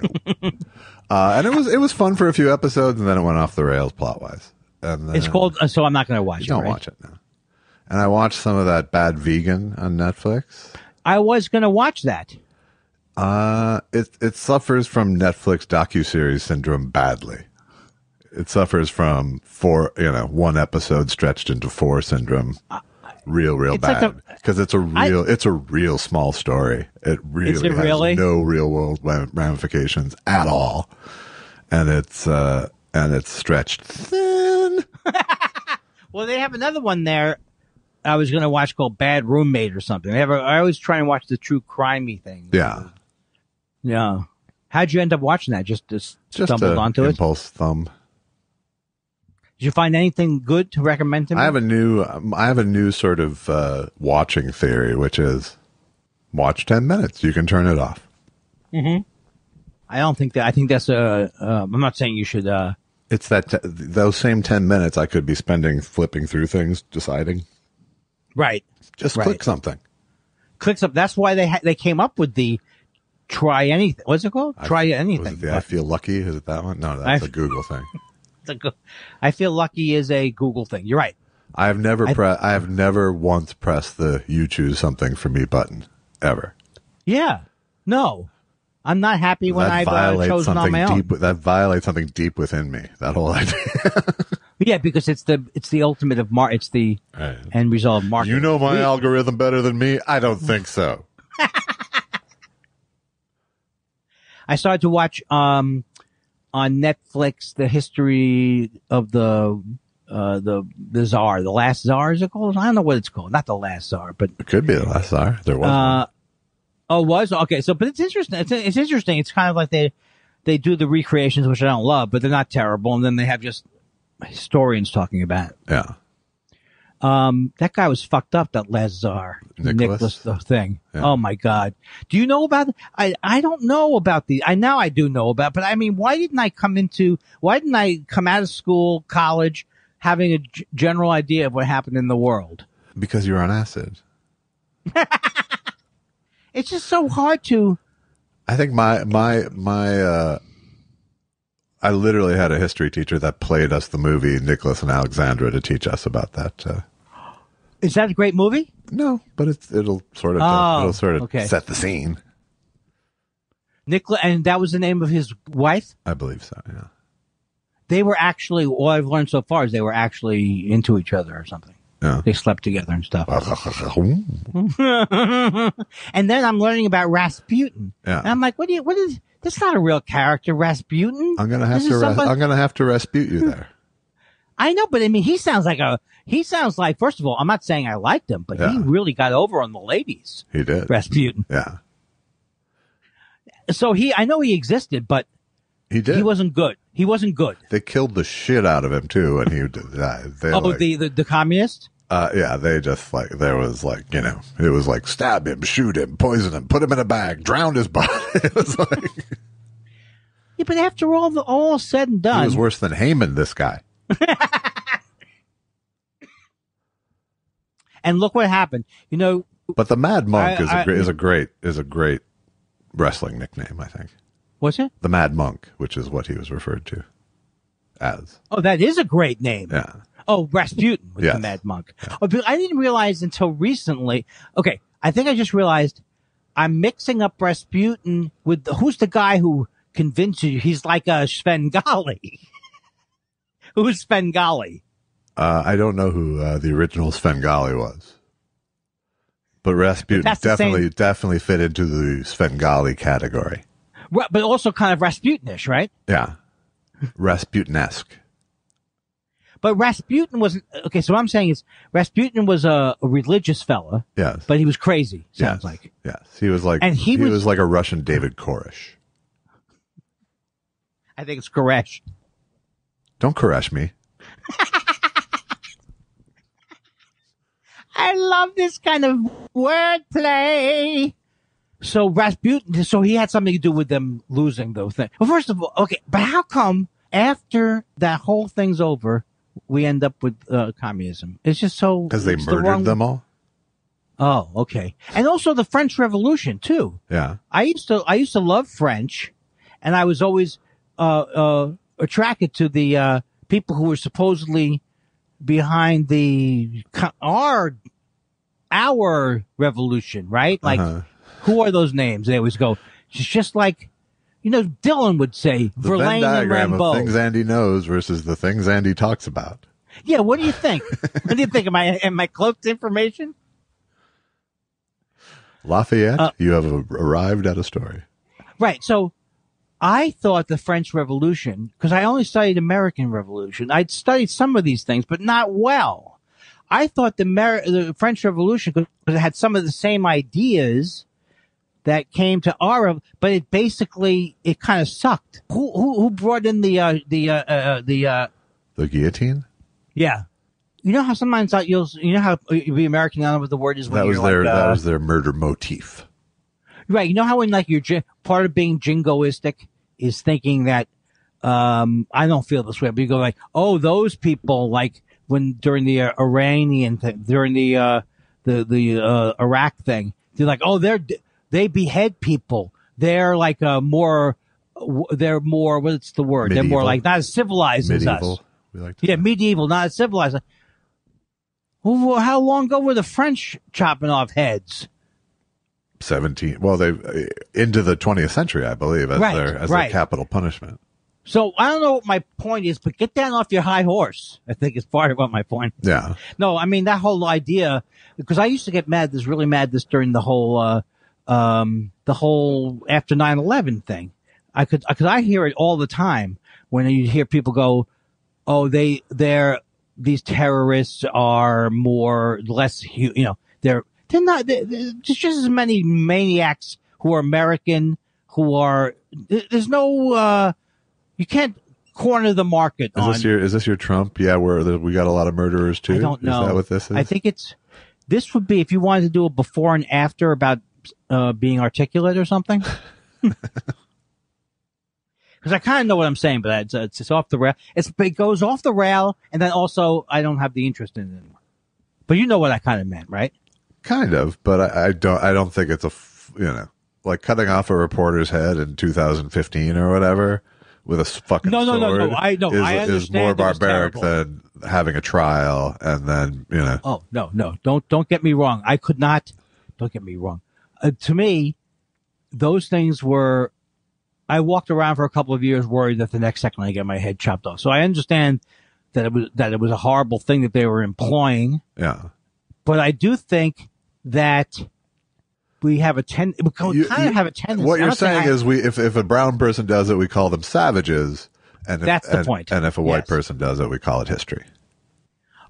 No. uh, and it was it was fun for a few episodes, and then it went off the rails plot wise. It's called. Uh, so I'm not going to watch You it. don't right? watch it now. And I watched some of that Bad Vegan on Netflix. I was going to watch that. Uh, it it suffers from Netflix docuseries syndrome badly. It suffers from four, you know, one episode stretched into four syndrome. Real, real It's bad because it's a real, it's a real small story. It really it has really? no real world ramifications at all, and it's uh and it's stretched thin. Well, they have another one there. I was going to watch called Bad Roommate or something. They have a, I always try and watch the true crimey thing. Yeah, Yeah. How'd you end up watching that? Just, just, just stumbled onto it? impulse thumb. Did you find anything good to recommend to me? I have a new um, I have a new sort of uh, watching theory, which is watch ten minutes. You can turn it off. I don't think that. I think that's a. Uh, I'm not saying you should. Uh, It's that t- those same ten minutes I could be spending flipping through things, deciding. right. Just Right. click something. Clicks up. That's why they ha- they came up with the try anything. What's it called? try Was anything. the I feel lucky? Is it that one? No, that's I- a Google thing. Go- I feel lucky is a Google thing. You're right. I have never I- pre- I have never once pressed the "you choose something for me" button ever. Yeah. No. I'm not happy when I've uh, chosen on something my own. deep. That violates something deep within me. That whole idea. Yeah, because it's the it's the ultimate of mar. It's the Right. end result of marketing. You know my We- algorithm better than me? I don't think so. I started to watch um on Netflix the history of the uh the the czar, the last czar is it called? I don't know what it's called. Not the last czar, but It could be the last czar. There was. uh oh was okay. So but it's interesting. It's it's interesting. It's kind of like they they do the recreations, which I don't love, but they're not terrible, and then they have just historians talking about it. yeah. Um, that guy was fucked up. That Lazar Nicholas? the thing. Yeah. Oh my god! Do you know about? I I don't know about the. I now I do know about, but I mean, why didn't I come into? Why didn't I come out of school, college, having a g- general idea of what happened in the world? Because you're on acid. It's just so hard to. I think my my my uh I literally had a history teacher that played us the movie Nicholas and Alexandra to teach us about that. Uh, Is that a great movie? no, but it's it'll sort of uh, Oh, it'll sort of okay. set the scene. Nicola, and that was the name of his wife. I believe so. Yeah. They were actually. What I've learned so far is they were actually into each other or something. Yeah. They slept together and stuff. and then I'm learning about Rasputin. And I'm like, what do you, what is, that's not a real character, Rasputin. I'm gonna have This to res- somebody- I'm gonna have to Raspute you there. I know, but I mean, he sounds like a, he sounds like, first of all, I'm not saying I liked him, but he really got over on the ladies, He did. Rasputin. Yeah. So he, I know he existed, but He did. he wasn't good. He wasn't good. they killed the shit out of him too, and he died. They Oh, like, the, the, the communist? Uh, yeah, they just like there was like you know it was like stab him, shoot him, poison him, put him in a bag, drown his body. it was like Yeah, but after all the all said and done, He was worse than Haman. This guy. and look what happened. You know, But the Mad Monk I- is I- a great, is a great is a great wrestling nickname. I think what's it? the Mad Monk, which is what he was referred to as. Oh, that is a great name. Yeah. Oh, Rasputin was Yes. the Mad Monk. Oh, I didn't realize until recently. Okay, I think I just realized I'm mixing up Rasputin with the, who's the guy who convinced you he's like a Svengali. who's Svengali? Uh, I don't know who uh, the original Svengali was, but Rasputin the definitely definitely fit into the Svengali category. Ra- But also kind of Rasputinish, right? Yeah, Rasputin-esque. But Rasputin wasn't okay. So what I'm saying is Rasputin was a, a religious fella, Yes, but he was crazy. Sounds yes. like. yes. He was like And he he, was- was, like a Russian David Koresh. I think it's Koresh. Don't caress me. I love this kind of wordplay. So Rasputin, so he had something to do with them losing those things. Well, first of all, okay, but how come after that whole thing's over, we end up with uh, communism? It's just so Because they it's the murdered wrong- them all. Oh, okay, and also the French Revolution too. Yeah. I used to I used to love French, and I was always uh, uh, attracted to the uh, people who were supposedly behind the our our revolution, right? Like, Uh-huh. who are those names? They always go. It's just like you know, Dylan would say The Venn Verlaine and diagram Rimbaud. of things Andy knows versus the things Andy talks about. Yeah, what do you think? what do you think? Am I am I close to information? Lafayette, Uh, you have arrived at a story. Right. So I thought the French Revolution, because I only studied American Revolution, I'd studied some of these things, but not well. I thought the, Mer- the French Revolution, because it had some of the same ideas that came to our, but it basically, it kind of sucked. Who, who, who brought in the, uh, the, uh, uh, the, uh, The guillotine? yeah. You know how sometimes you'll, you know how you be American, know what the word is. when That was their like, uh, that was their murder motif. Right. You know how in like you're part of being jingoistic is thinking that, um, I don't feel this way, but you go like, oh, those people, like when during the uh, Iranian thing, during the, uh, the, the, uh, Iraq thing, they're like, oh, they're, they behead people. They're like, uh, more, they're more, what's the word? They're more like not as civilized as us. We like to Yeah, medieval, not as civilized. Well, how long ago were the French chopping off heads? Seventeen. Well, they into the twentieth century, I believe, as Right, their as right. their capital punishment. So I don't know what my point is, but get down off your high horse. I think is part of what my point. Yeah, No, I mean that whole idea because I used to get mad. This really mad this during the whole, uh, um, the whole after 9-11 thing. I could, because I hear it all the time when you hear people go, "Oh, they, they're these terrorists are more less, you know, they're they're not. They're, there's just as many maniacs who are American who are. There's no, uh, you can't corner the market is on. this your is this your Trump? Yeah, where we got a lot of murderers too. I don't know. Is that what this is? I think it's this would be if you wanted to do a before and after about uh, being articulate or something. Because I kind of know what I'm saying, but it's, it's, it's off the rail. It's it goes off the rail, and then also I don't have the interest in it anymore. But you know what I kind of meant, right? Kind of, but I, I don't. I don't think it's a f- you know like cutting off a reporter's head in 2015 or whatever with a fucking No, no, no, no, I- no, is, I is more barbaric than having a trial and then you know Oh no, no, don't don't get me wrong. I could not. Don't get me wrong. Uh, to me, those things were. I walked around for a couple of years worried that the next second I get my head chopped off. So I understand that it was that it was a horrible thing that they were employing, yeah. but I do think that we have a ten. We kind You- of you- have a tendency. What you're saying I- is, we if if a brown person does it, we call them savages, and if, That's the and, point. And if a white Yes. person does it, we call it history.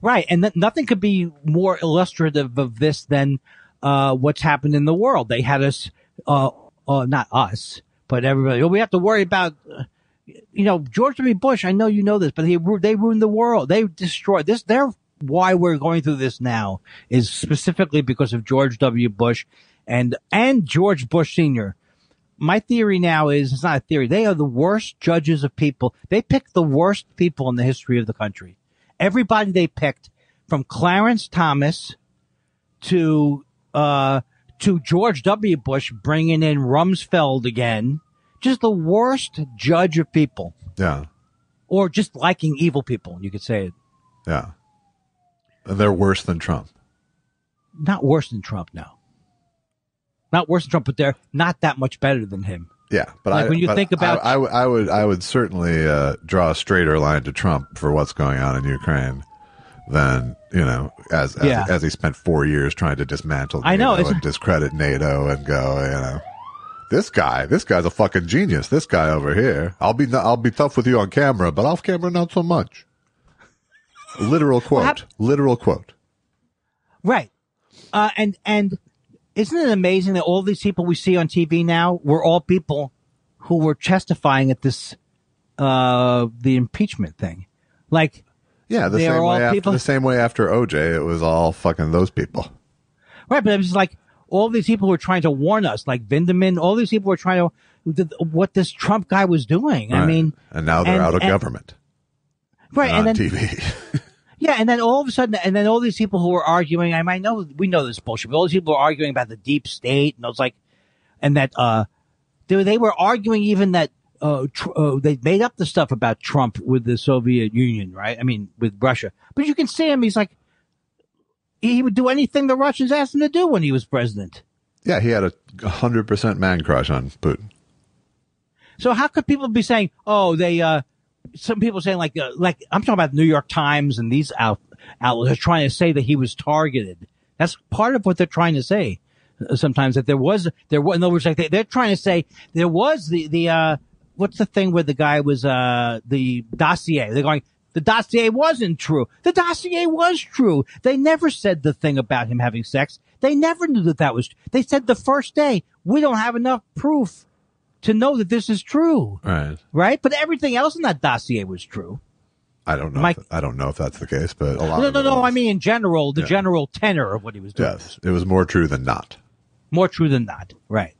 Right, and th- nothing could be more illustrative of this than uh, what's happened in the world. They had us, uh, uh, not us, but everybody. Oh, we have to worry about, uh, you know, George W. Bush. I know you know this, but he they ruined the world. They destroyed this. They're why we're going through this now is specifically because of George W. Bush and and George Bush Senior. my theory now is it's not a theory. They are the worst judges of people. They picked the worst people in the history of the country. Everybody they picked, from Clarence Thomas to uh, to George W. Bush, bringing in Rumsfeld again, just the worst judge of people, Yeah. or just liking evil people. You could say it. Yeah. And they're worse than Trump. Not worse than Trump, no. Not worse than Trump, but they're not that much better than him. Yeah, but Like I, when you think about- I, I, would- I would, I would certainly uh, draw a straighter line to Trump for what's going on in Ukraine than you know, as as, Yeah. as he spent four years trying to dismantle NATO I know, and discredit NATO and go, you know, this guy, this guy's a fucking genius. This guy over here, I'll be, I'll be tough with you on camera, but off camera, not so much. Literal quote. hap- literal quote. Right. Uh, and, and isn't it amazing that all these people we see on TV now were all people who were testifying at this, uh, the impeachment thing? Like, Yeah, the same all way after people- the same way after OJ, it was all fucking those people. right, but it was like all these people were trying to warn us, like Vindman, all these people were trying to, what this Trump guy was doing. I mean, and now they're and- out of and- government right. and on And then, TV. Yeah, and then all of a sudden, and then all these people who were arguing, I might know, we know this bullshit, but all these people were arguing about the deep state, and I was like, and that, uh, they, they were arguing even that, uh, tr- uh, they made up the stuff about Trump with the Soviet Union, right? I mean, with Russia. But you can see him, he's like, he would do anything the Russians asked him to do when he was president. yeah, he had a hundred percent man crush on Putin. So how could people be saying, oh, they, uh, some people saying like, uh, like, I'm talking about the New York Times and these out, outlets are trying to say that he was targeted. That's part of what they're trying to say. uh, Sometimes that there was, there was, in other words, like they, they're trying to say there was the, the, uh, what's the thing where the guy was, uh, the dossier. They're going, the dossier wasn't true. The dossier was true. They never said the thing about him having sex. They never knew that that was, they said the first day, we don't have enough proof to know that this is true Right. right? But everything else in that dossier was true. I don't know. Mike- if, I don't know if that's the case, but a lot. No, no, no. was. I mean, in general, the Yeah. general tenor of what he was doing. yes, it was more true than not. More true than not. Right.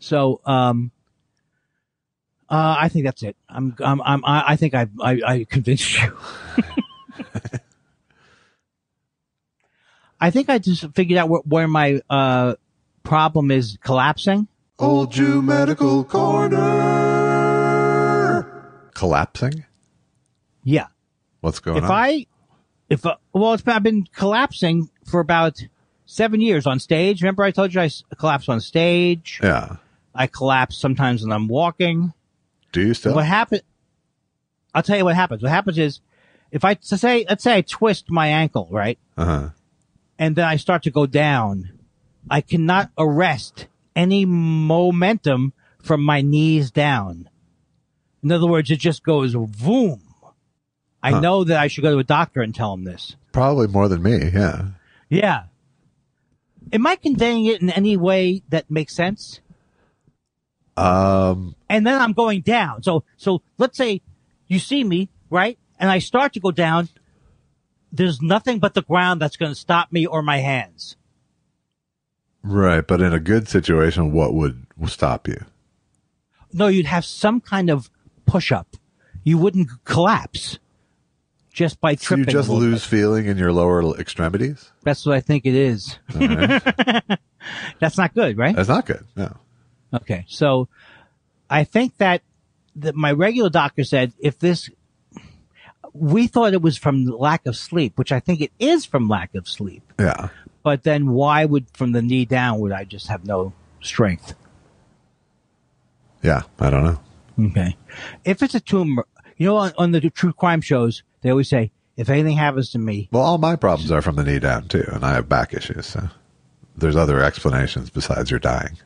So, um, uh, I think that's it. I'm, I'm, I'm, I I think I, I, I convinced you. I think I just figured out where, where my, uh, problem is collapsing. Old Jew Medical Corner collapsing. Yeah. What's going if on? If I, if uh, well, it's been, I've been collapsing for about seven years on stage. Remember, I told you I collapse on stage. yeah. I collapse sometimes when I'm walking. Do you still? What happened? I'll tell you what happens. What happens is, if I so say, let's say I twist my ankle, right, Uh huh. and then I start to go down, I cannot arrest any momentum from my knees down. In other words, it just goes boom. I Huh. know that I should go to a doctor and tell him this. Probably more than me. Yeah. Yeah. Am I conveying it in any way that makes sense? Um. And then I'm going down. So, so let's say you see me, right? And I start to go down. There's nothing but the ground that's going to stop me or my hands. Right, but in a good situation, what would stop you? No, you'd have some kind of push up. You wouldn't collapse just by So tripping. you just lose feeling in your lower extremities. That's what I think it is. Right. That's not good, right? That's not good. No. Okay. So I think that, that my regular doctor said if this, we thought it was from lack of sleep, which I think it is from lack of sleep. Yeah. But then why would from the knee down would I just have no strength? Yeah. I don't know. Okay. If it's a tumor, you know, on, on the true crime shows, they always say, if anything happens to me, Well, all my problems are from the knee down too, and I have back issues. So there's other explanations besides your dying.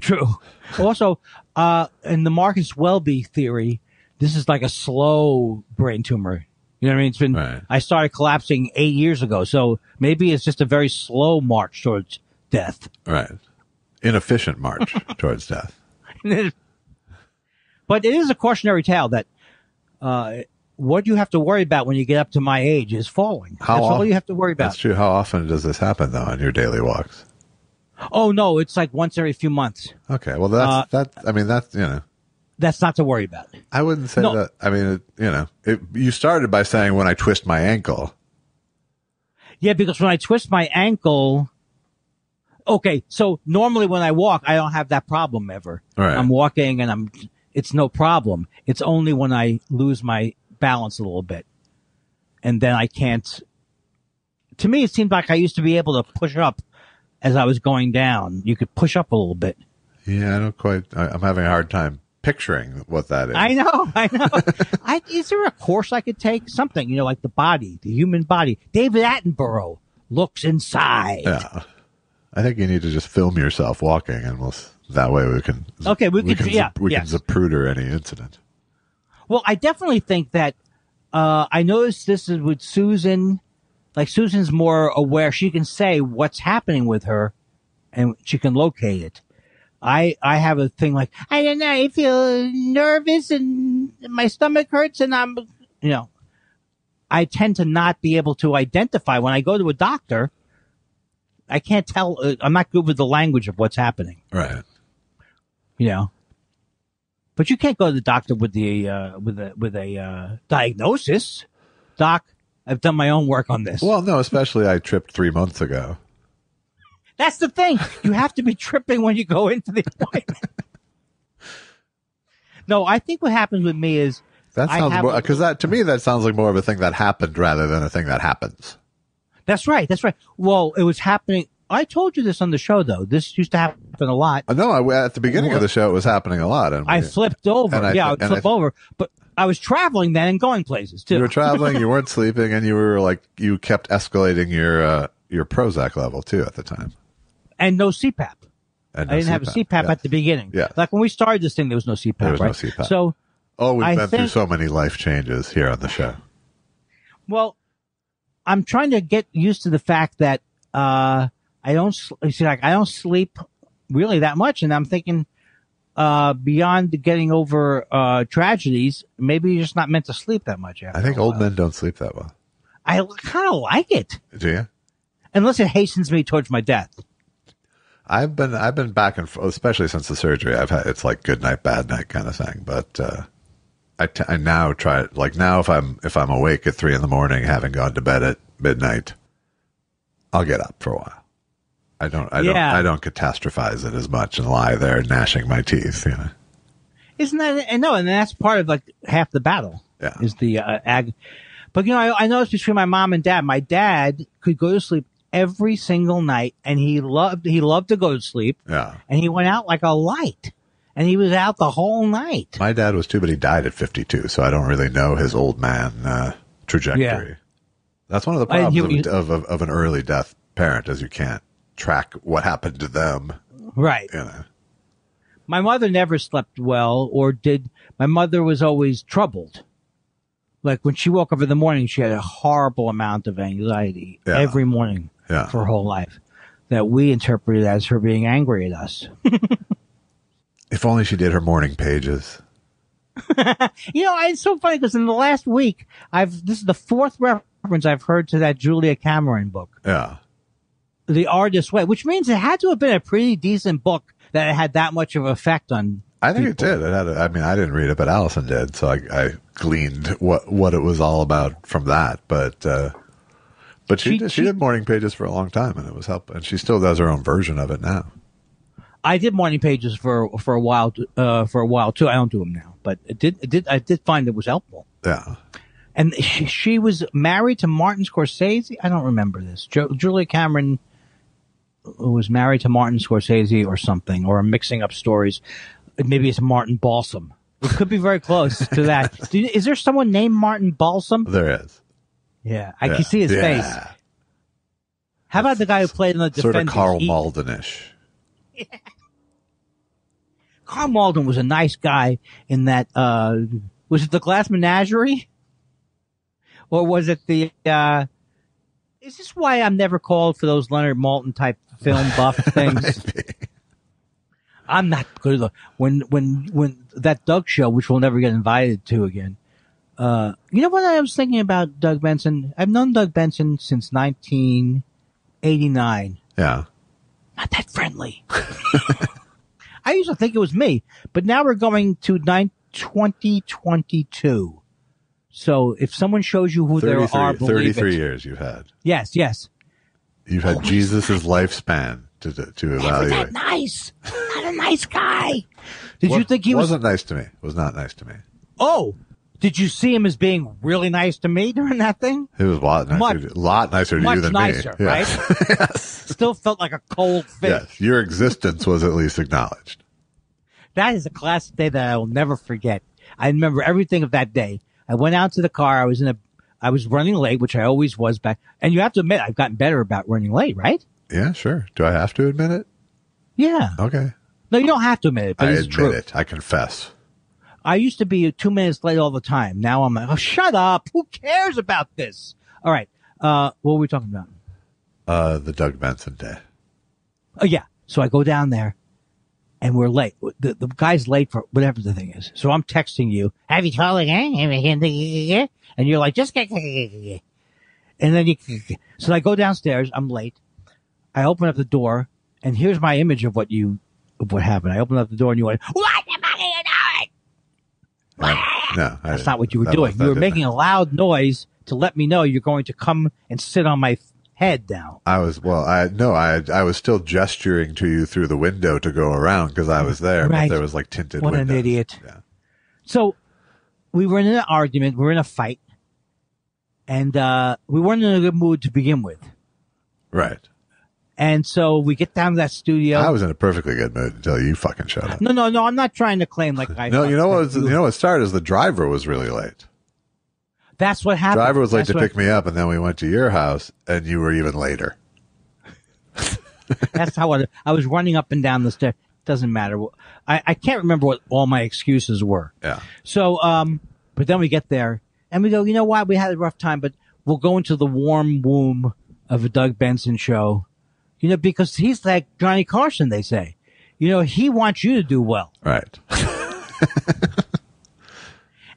True. also, uh, in the Marcus Welby theory, this is like a slow brain tumor. You know what I mean? It's been, Right. I started collapsing eight years ago. So maybe it's just a very slow march towards death. Right. Inefficient march towards death. but it is a cautionary tale that, uh, what you have to worry about when you get up to my age is falling. How That's all often- you have to worry about. That's true. How often does this happen though on your daily walks? Oh no, it's like once every few months. Okay, well that's Uh, that. I mean that's you know. That's not to worry about. I wouldn't say No. that. I mean, it, you know, it, you started by saying when I twist my ankle. Yeah, because when I twist my ankle, okay, so normally when I walk, I don't have that problem ever. Right. I'm walking and I'm, it's no problem. It's only when I lose my balance a little bit. And then I can't, to me, it seemed like I used to be able to push up as I was going down. You could push up a little bit. Yeah, I don't quite. I, I'm having a hard time picturing what that is. I know, I know. I, is there a course I could take? Something, you know, like the body, the human body. David Attenborough looks inside. Yeah, I think you need to just film yourself walking, and we'll that way we can. Okay, we can- yeah, zap- we yes. can zapruder any incident. Well, I definitely think that uh, I noticed this is with Susan. Like Susan's more aware; she can say what's happening with her, and she can locate it. I I have a thing like I don't know. I feel nervous and my stomach hurts, and I'm you know. I tend to not be able to identify when I go to a doctor. I can't tell. Uh, I'm not good with the language of what's happening Right. you know. But you can't go to the doctor with the uh, with a with a uh, diagnosis. Doc, I've done my own work on this. Well, no, especially I tripped three months ago. That's the thing. You have to be tripping when you go into the appointment. no, I think what happens with me is That sounds more because that to me that sounds like more of a thing that happened rather than a thing that happens. that's right. That's right. Well, it was happening. I told you this on the show though. This used to happen a lot. No, I, at the beginning of the show, it was happening a lot, and I flipped over. I- yeah, I would and I- over. But I was traveling then and going places too. you were traveling, you weren't sleeping, and you were like you kept escalating your uh, your Prozac level too at the time. And no CPAP. And I didn't have a CPAP yeah. at the beginning. Yeah. Like when we started this thing, there was no CPAP. There was no right? CPAP. So, Oh, we've I been through so many life changes here on the show. well, I'm trying to get used to the fact that uh, I don't you see, like I don't sleep really that much, and I'm thinking uh, beyond getting over uh, tragedies, maybe you're just not meant to sleep that much. I think old men don't sleep that well. I kind of like it, Do you? unless it hastens me towards my death. I've been I've been back and forth, especially since the surgery. I've had it's like good night, bad night kind of thing. But uh, I, t- I now try like now if I'm if I'm awake at three in the morning, having gone to bed at midnight, I'll get up for a while. I don't I don't I don't catastrophize it as much and lie there gnashing my teeth. You know. Isn't that and no? And that's part of like half the battle. Yeah. Is the uh, ag. But you know, I, I noticed between my mom and dad, my dad could go to sleep every single night, and he loved he loved to go to sleep, Yeah. and he went out like a light, and he was out the whole night. My dad was too, but he died at 52, so I don't really know his old man uh, trajectory. Yeah. That's one of the problems you- of, of, of an early death parent, is you can't track what happened to them. Right. You know. My mother never slept well, or did. My mother was always troubled. Like when she woke up in the morning, she had a horrible amount of anxiety Yeah. every morning Yeah. for her whole life. That we interpreted as her being angry at us. If only she did her morning pages. You know, it's so funny because in the last week, I've this is the fourth reference I've heard to that Julia Cameron book, Yeah. The Artist's Way, which means it had to have been a pretty decent book that it had that much of an effect on. I think it did. It had. A, I mean, I didn't read it, but Allison did, so I, I gleaned what what it was all about from that. But uh, but she She- did, she, she- did morning pages for a long time, and it was helpful. And she still does her own version of it now. I did morning pages for for a while, uh, for a while too. I don't do them now, but it did, it did, I did find it was helpful. Yeah. And she, she was married to Martin Scorsese. I don't remember this. Jo- Julia Cameron was married to Martin Scorsese or something, or I'm mixing up stories. Maybe it's Martin Balsam. It could be very close to that. Is there someone named Martin Balsam? There is. Yeah, I Yeah. can see his Yeah. face. How about the guy who played in the Sort of Carl He- Maldenish. Carl Malden was a nice guy in that, uh, was it the Glass Menagerie? Or was it the, uh, is this why I'm never called for those Leonard Maltin type film buff things? I'm not good. When, when, when that Doug show, which we'll never get invited to again, uh, you know what I was thinking about Doug Benson? I've known Doug Benson since 1989. Yeah. not that friendly. I used to think it was me, but now we're going to nine, 2022. So if someone shows you who there are, believe 33 it. years you've had. Yes, yes. You've had Jesus' lifespan to, to, evaluate. that nice. Not a nice guy. Did you think he was? wasn't nice to me. Was not nice to me. Oh, did you see him as being really nice to me during that thing? He was a lot nicer, Much- to, lot nicer to much you than nicer, me. right? yes. Still felt like a cold fish. yes. Your existence was at least acknowledged. That is a classic day that I will never forget. I remember everything of that day. I went out to the car. I was in a, I was running late, which I always was back. And you have to admit, I've gotten better about running late, right? Yeah, sure. Do I have to admit it? Yeah. Okay. No, you don't have to admit it, but I it's admit true. it. I confess. I used to be two minutes late all the time. Now I'm like, oh, shut up. Who cares about this? All right. Uh, what were we talking about? Uh, the Doug Benson day. Oh yeah. So I go down there and we're late. The, the guy's late for whatever the thing is. So I'm texting you. Have you told again? And you're like, just get, and then you, so I go downstairs. I'm late. I open up the door and here's my image of what you, of what happened. I open up the door and you went, what the fuck are you doing? I- no, I That's didn't. not what you were That doing. You were making didn't- a loud noise to let me know you're going to come and sit on my head now. I was well. I no. I I was still gesturing to you through the window to go around because I was there, Right. but there was like tinted. What an idiot. Yeah. So we were in an argument, we were in a fight, and uh, we weren't in a good mood to begin with. Right. And so we get down to that studio. I was in a perfectly good mood until you fucking showed up. no, no, no. I'm not trying to claim like I. No, you know what? Was, you know what started is the driver was really late. That's what happened. Driver was late That's to what- pick me up, and then we went to your house, and you were even later. That's how I, I was running up and down the stairs. Doesn't matter. I, I can't remember what all my excuses were. Yeah. So, um, but then we get there and we go, you know what? We had a rough time, but we'll go into the warm womb of a Doug Benson show, you know, because he's like Johnny Carson, they say. You know, he wants you to do well. Right.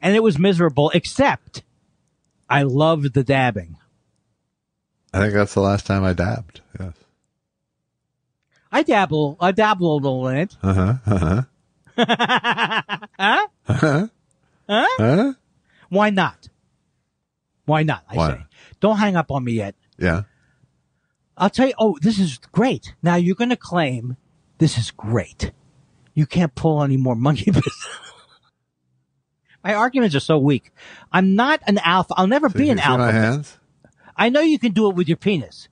And it was miserable, except I loved the dabbing. I think that's the last time I dabbed. Yes. I dabble, I dabble a little in it. Uh huh. Uh huh. huh? Uh-huh. Huh? Huh? Why not? Why not? I Why say. Don't hang up on me yet. Yeah. I'll tell you, oh, this is great. Now you're going to claim this is great. You can't pull any more monkey business. My arguments are so weak. I'm not an alpha. I'll never See, be an you see my hands? I know you can do it with your penis.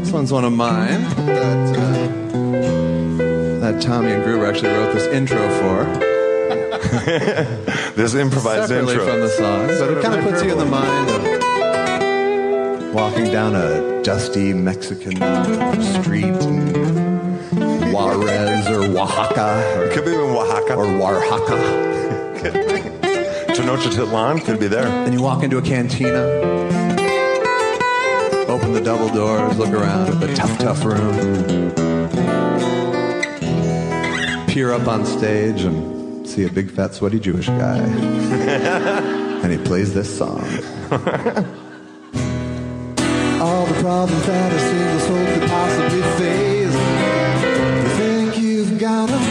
This one's one of mine that, uh, that Tommy and Gruber actually wrote this intro for. This improvised separately intro. from the song, but it kind of puts you in the mind of walking down a dusty Mexican street in Juarez or Oaxaca Could be in Oaxaca. or, or Oaxaca. Tenochtitlan could be there. And you walk into a cantina, open the double doors, look around at the tough, tough room, peer up on stage and see a big, fat, sweaty Jewish guy. and he plays this song. Problems that a single soul could possibly face. You think you've got 'em,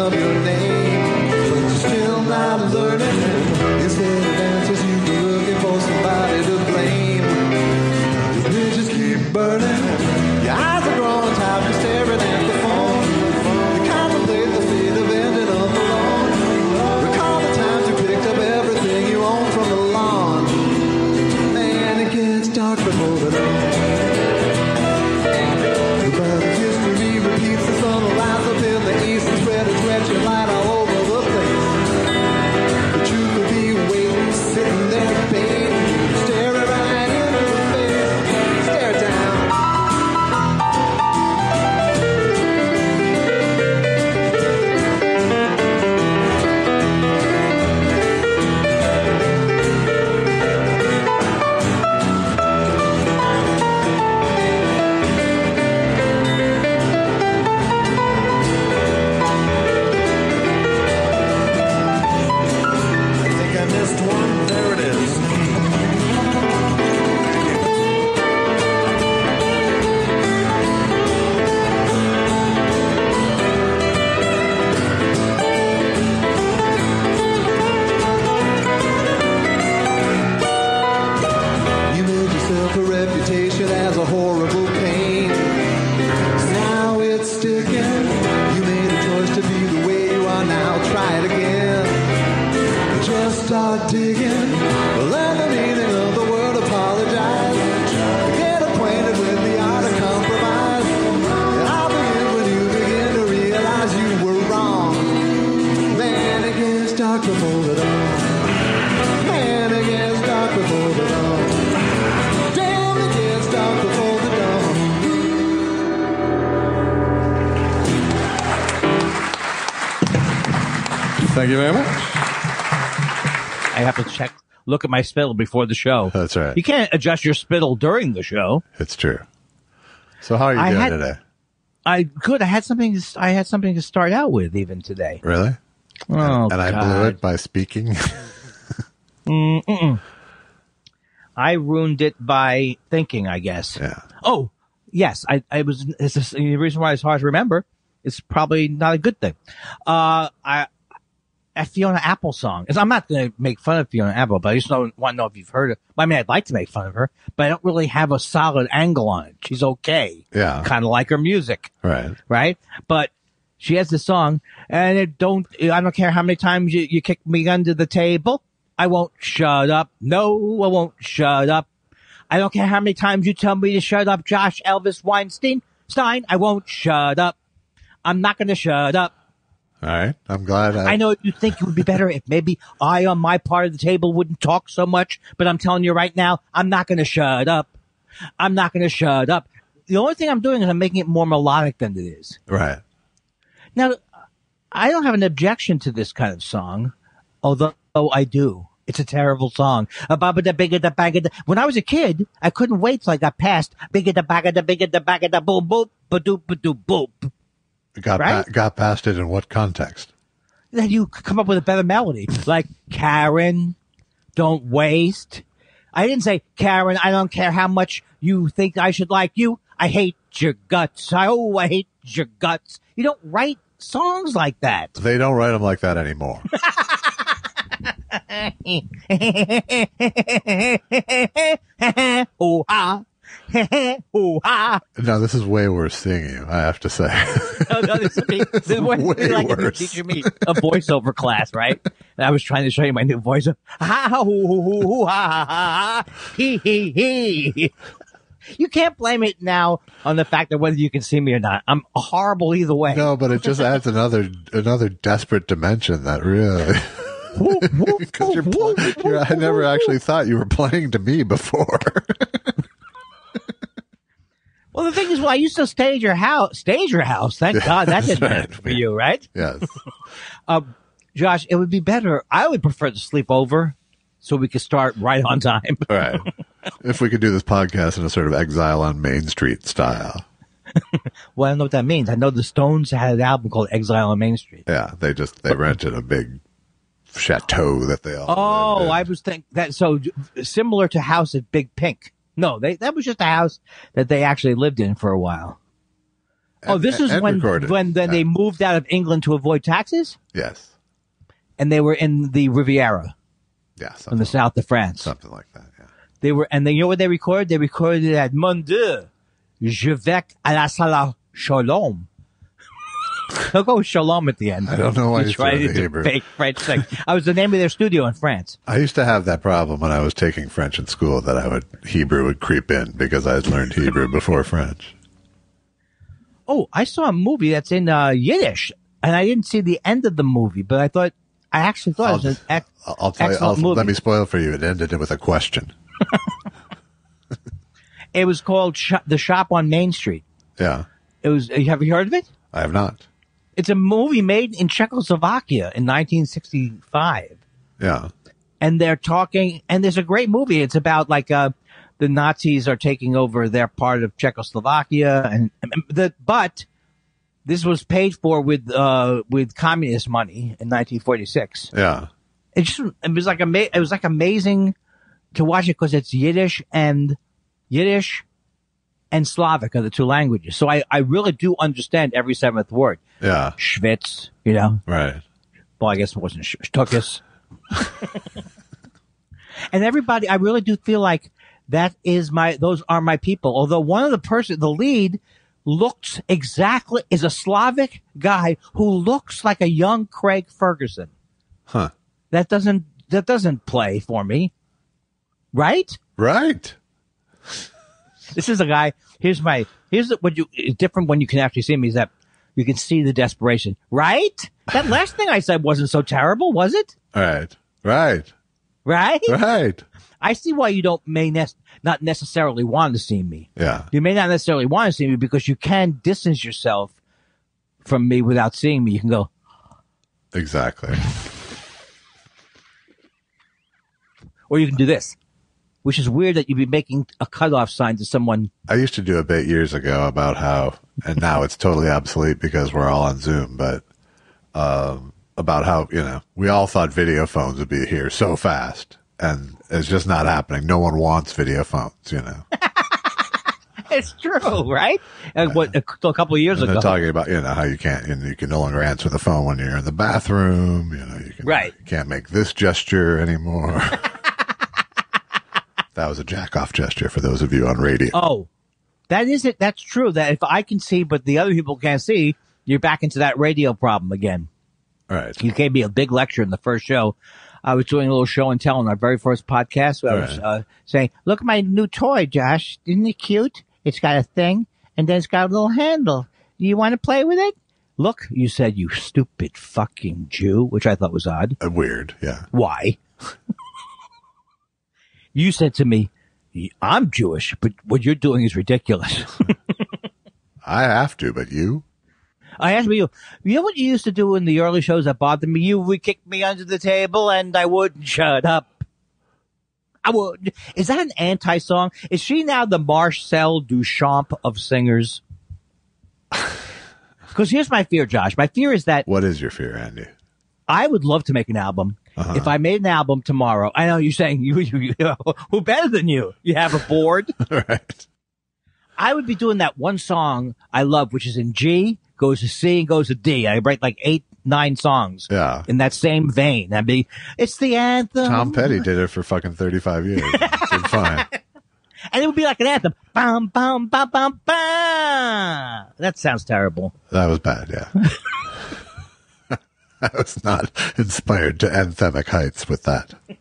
of your look at my spittle before the show. That's right. You can't adjust your spittle during the show. It's true. So how are you I doing had- today? I good. I had something. To, I had something to start out with even today. Really? Oh, and I blew it by speaking. I ruined it by thinking. I guess. yeah. Oh, yes. I. I was. The reason why it's hard to remember. It's probably not a good thing. Uh, I. A Fiona Apple song. I'm not going to make fun of Fiona Apple, but I just don't want to know if you've heard it. I mean, I'd like to make fun of her, but I don't really have a solid angle on it. She's okay. Yeah. Kind of like her music. Right. right? But she has this song, and it don't. I don't care how many times you, you kick me under the table. I won't shut up. No, I won't shut up. I don't care how many times you tell me to shut up, Josh Elvis Weinstein. Stein, I won't shut up. I'm not going to shut up. All right. I'm glad. I, I know you think it would be better if maybe I on my part of the table wouldn't talk so much, but I'm telling you right now, I'm not going to shut up. I'm not going to shut up. The only thing I'm doing is I'm making it more melodic than it is. Right. Now, I don't have an objection to this kind of song, although I do. It's a terrible song. A baba da bigga da bagga da. When I was a kid, I couldn't wait till I got past bigga da bagga da bigga da bagga da boop boop ba doop ba doop boop. Got Right? pa- got past it in what context? Then you come up with a better melody, like Karen, don't waste. I didn't say Karen. I don't care how much you think I should like you. I hate your guts. I oh, I hate your guts. You don't write songs like that. They don't write them like that anymore. oh ha. no, this is way worse seeing you. I have to say. No, no, this is, me. this is what- Way like worse. teaching me a voiceover class, right? And I was trying to show you my new voice. Ha ha hoo, hoo, hoo, hoo, ha ha ha ha he he he. You can't blame it now on the fact that whether you can see me or not. I'm horrible either way. no, but it just adds another another desperate dimension that really. Because you're, pl- you're, I never actually thought you were playing to me before. Well, the thing is, well, I used to stay at your house. Stay at your house. Thank God that didn't right. happen for you, right? yes. Um, Josh, it would be better. I would prefer to sleep over so we could start right on time. All right. If we could do this podcast in a sort of exile on Main Street style. Well, I don't know what that means. I know the Stones had an album called Exile on Main Street. Yeah, they just they rented a big chateau that they all. Oh. I was thinking that so similar to House at Big Pink. No, they that was just a house that they actually lived in for a while. oh, this is when recorded. when then they moved out of England to avoid taxes, yes, and they were in the Riviera yeah, in the south of France. something like that. Yeah. They were, and then you know what they recorded? They recorded it at Mon Dieu, je vais à la salle Shalom. They'll go with Shalom at the end. I don't know why You you tried threw it the to Hebrew. fake French thing. I was the name of their studio in France. I used to have that problem when I was taking French in school that I would Hebrew would creep in because I had learned Hebrew before French. Oh, I saw a movie that's in uh, Yiddish, and I didn't see the end of the movie, but I thought I actually thought I'll, it was an ex- I'll tell you. I'll, movie. let me spoil for you. It ended with a question. it was called Sh- The Shop on Main Street. Yeah, It was. Have you heard of it? I have not. It's a movie made in Czechoslovakia in 1965. Yeah, and they're talking and there's a great movie it's about like uh the nazis are taking over their part of czechoslovakia and, and the but this was paid for with uh with communist money in 1946 yeah. it just it was like ama- it was like amazing to watch it because it's yiddish and yiddish and slavic are the two languages so i i really do understand every seventh word Yeah, schwitz you know right. well, I guess it wasn't Stuckus. and everybody, I really do feel like That is my, those are my people. Although one of the person, the lead looks exactly, is a Slavic guy who looks like a young Craig Ferguson. Huh. That doesn't, that doesn't play for me. Right? Right. This is a guy. Here's my. Here's what you. It's different when you can actually see him. Is that you can see the desperation, right? That last thing I said wasn't so terrible, was it? Right. Right. Right? Right. I see why you don't may ne- not necessarily want to see me. Yeah. You may not necessarily want to see me because you can distance yourself from me without seeing me. You can go, Exactly. or you can do this, which is weird that you'd be making a cutoff sign to someone. I used to do a bit years ago about how, and now it's totally obsolete because we're all on Zoom, but, um, about how, you know, we all thought video phones would be here so fast and it's just not happening. No one wants video phones, you know, It's true, right? Uh, what a, a couple of years and ago, talking about, you know, how you can't, you, know, you can no longer answer the phone when you're in the bathroom, you know, you can, Right. you can't make this gesture anymore. that was a jack off gesture for those of you on radio. Oh, that is it. That's true. That if I can see, but the other people can't see, you're back into that radio problem again. All right. You gave me a big lecture in the first show. I was doing a little show and tell in our very first podcast. Where I was Right. uh, saying, "Look at my new toy, Josh. Isn't it cute? It's got a thing, and then it's got a little handle. Do you want to play with it?" Look, you said, "You stupid fucking Jew," which I thought was odd. Uh, weird. Yeah. Why? you said to me, "I'm Jewish, but what you're doing is ridiculous." I have to, but you? I asked you, you know what you used to do in the early shows that bothered me? You would kick me under the table and I wouldn't shut up. I would. Is that an anti song? Is she now the Marcel Duchamp of singers? Because here's my fear, Josh. My fear is that What is your fear, Andy? I would love to make an album. Uh-huh. If I made an album tomorrow, I know you're saying you, you, you who better than you? You have a board. right. I would be doing that one song I love, which is in G, goes to C, and goes to D. I write like eight, nine songs Yeah. in that same vein. I'd be, it's the anthem. Tom Petty did it for fucking 35 years. Did fine. And it would be like an anthem. Bum, bum, bum, bum, bum. That sounds terrible. That was bad, yeah. I was not inspired to anthemic heights with that.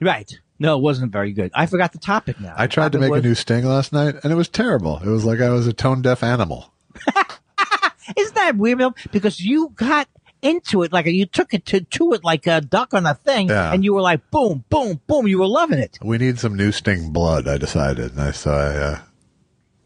Right. No, it wasn't very good. I forgot the topic now. I tried to make topic a new sting last night and it was terrible. It was like I was a tone deaf animal. Isn't that weird, Bill? Because you got into it like you took it to, to it like a duck on a thing, Yeah. and you were like boom, boom, boom. You were loving it. We need some new sting blood, I decided. And I, so I, uh,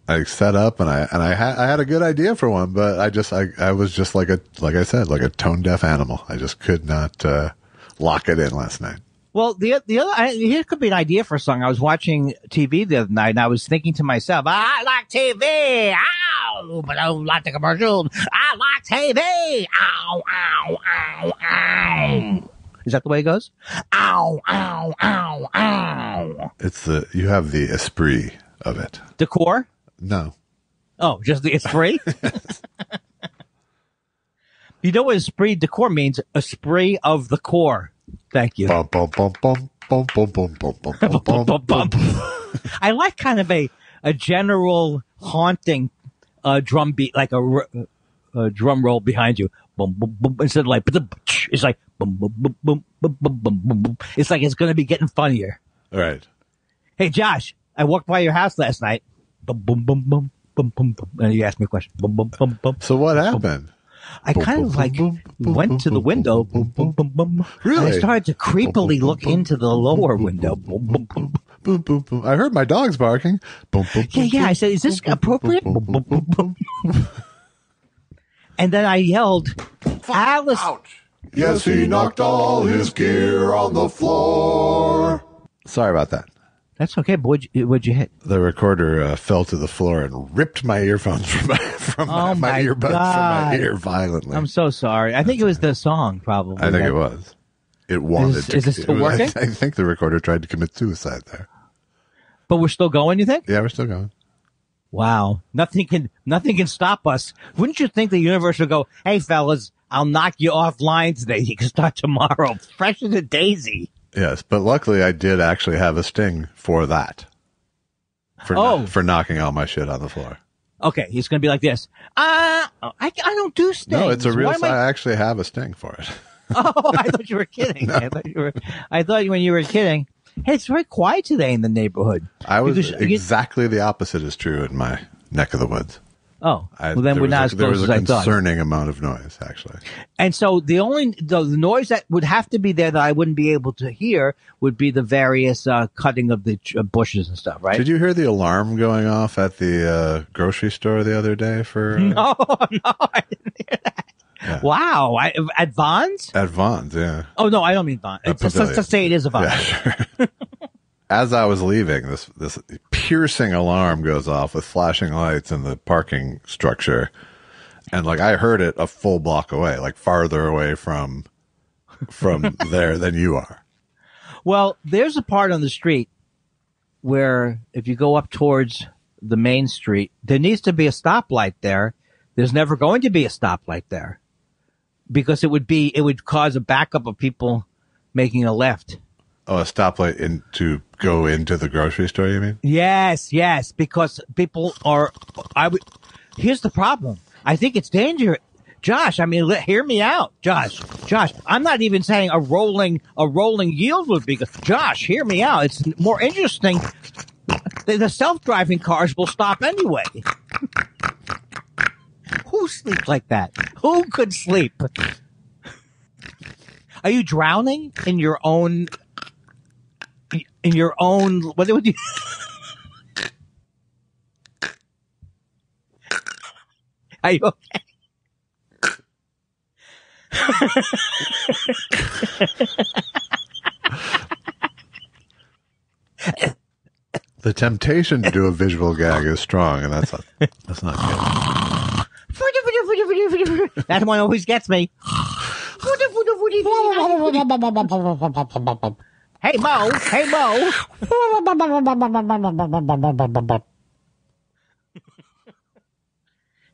I set up and I, and I had, I had a good idea for one, but I just, I, I was just like a, like I said, like a tone deaf animal. I just could not, uh, lock it in last night. Well, the the other I, here could be an idea for a song. I was watching TV the other night, and I was thinking to myself, "I like TV, ow, but I don't like the commercials. I like TV, ow, ow, ow, ow." Is that the way it goes? Ow, ow, ow, ow. It's the, you have the esprit of it. Decor? No. Oh, just the esprit. you know what esprit decor means? Esprit of the core. Thank you. Bum, bum, bum, bum, bum, bum, bum, bum, bum, bum, bum, bum, bum. I like kind of a a general haunting uh, drum beat, like a, r- a drum roll behind you. Boom, boom, boom. Instead of like, it's like boom, boom, boom, boom, boom, boom, boom, boom, boom. It's like it's going to be getting funnier. Right. Hey, Josh, I walked by your house last night. Boom, boom, boom, boom, boom, boom, boom. And you asked me a question. Boom, boom, boom, boom. So what happened? I kind of like went to the window. Really? I started to creepily look into the lower window. Boom, boom, boom. Boom, boom, boom. I heard my dogs barking. Boom, boom, Yeah, yeah. I said, is this appropriate? And then I yelled, Alice. Yes, he knocked all his gear on the floor. Sorry about that. That's okay, but what'd you, what'd you hit? The recorder uh, fell to the floor and ripped my earphones from my from Oh, my my earbuds from my ear violently. I'm so sorry. I think it was the song, probably. I think it was. It wanted Is- to. is it still was- working? I, I think the recorder tried to commit suicide there. But we're still going, you think? Yeah, we're still going. Wow. Nothing can, nothing can stop us. Wouldn't you think the universe would go, hey fellas, I'll knock you offline today. You can start tomorrow. Fresh as a daisy. Yes, but luckily I did actually have a sting for that. For Oh. for knocking all my shit on the floor. Okay, he's going to be like this. Uh, I, I don't do stings. No, it's a real. I I- actually have a sting for it. Oh, I thought you were kidding. I thought you were. I thought when you were kidding. Hey, it's very quiet today in the neighborhood. I was Because exactly the opposite is true in my neck of the woods. Oh, I, well then there we're was not a, as there close was as I thought. a concerning amount of noise, actually. And so the only the, the noise that would have to be there that I wouldn't be able to hear would be the various uh, cutting of the uh, bushes and stuff, right? Did you hear the alarm going off at the uh, grocery store the other day for uh, No, no, I didn't hear that. Wow, I, at Vaughn's? at Vaughn's? Yeah. Oh no, I don't mean Vaughn's. It's just, Pavilion. let's say it is a Vaughn's. Yeah, sure. As I was leaving, this this piercing alarm goes off with flashing lights in the parking structure, and like I heard it a full block away, like farther away from from there than you are. Well, there's a part on the street where if you go up towards the main street, there needs to be a stoplight there. There's never going to be a stoplight there because it would be, it would cause a backup of people making a left. Oh, a stoplight in to go into the grocery store. You mean? Yes, yes, because people are, I would, here's the problem. I think it's dangerous. Josh, I mean, let, hear me out. Josh, Josh, I'm not even saying a rolling, a rolling yield would be good. Josh, hear me out. It's more interesting. The, the self-driving cars will stop anyway. Who sleeps like that? Who could sleep? Are you drowning in your own, in your own, what would you, Are you okay? The temptation to do a visual gag is strong, and that's not, that's not good. that one always gets me. Hey Mo, hey Mo.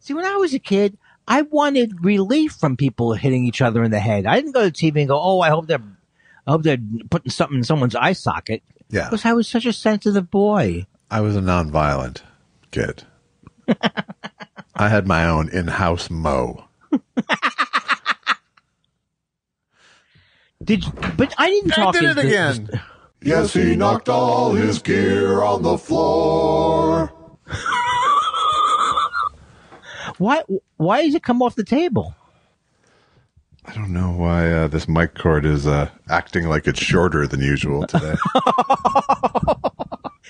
See, when I was a kid, I wanted relief from people hitting each other in the head. I didn't go to TV and go, "Oh, I hope they're, I hope they're putting something in someone's eye socket." Yeah, Because I was such a sensitive boy. I was a nonviolent kid. I had my own in-house mo. Did you, but I didn't talk. did it as- again. Yes, he knocked all his gear on the floor. Why? Why does it come off the table? I don't know why uh, this mic cord is uh, acting like it's shorter than usual today.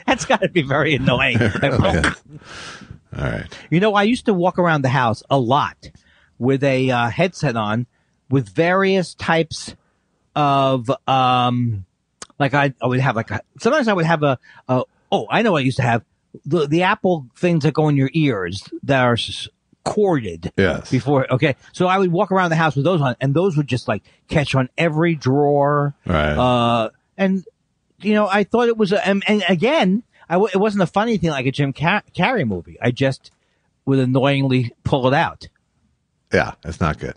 That's got to be very annoying. Yeah. All right. You know, I used to walk around the house a lot with a uh, headset on with various types of, um, like I, I would have like a, sometimes I would have a, a oh, I know what I used to have the, the Apple things that go in your ears that are corded. Yes. Before, okay. So I would walk around the house with those on and those would just like catch on every drawer. Right. Uh, and, you know, I thought it was, a, and, and again, I w- it wasn't a funny thing like a Jim Car- Carrey movie. I just would annoyingly pull it out. yeah, it's not good.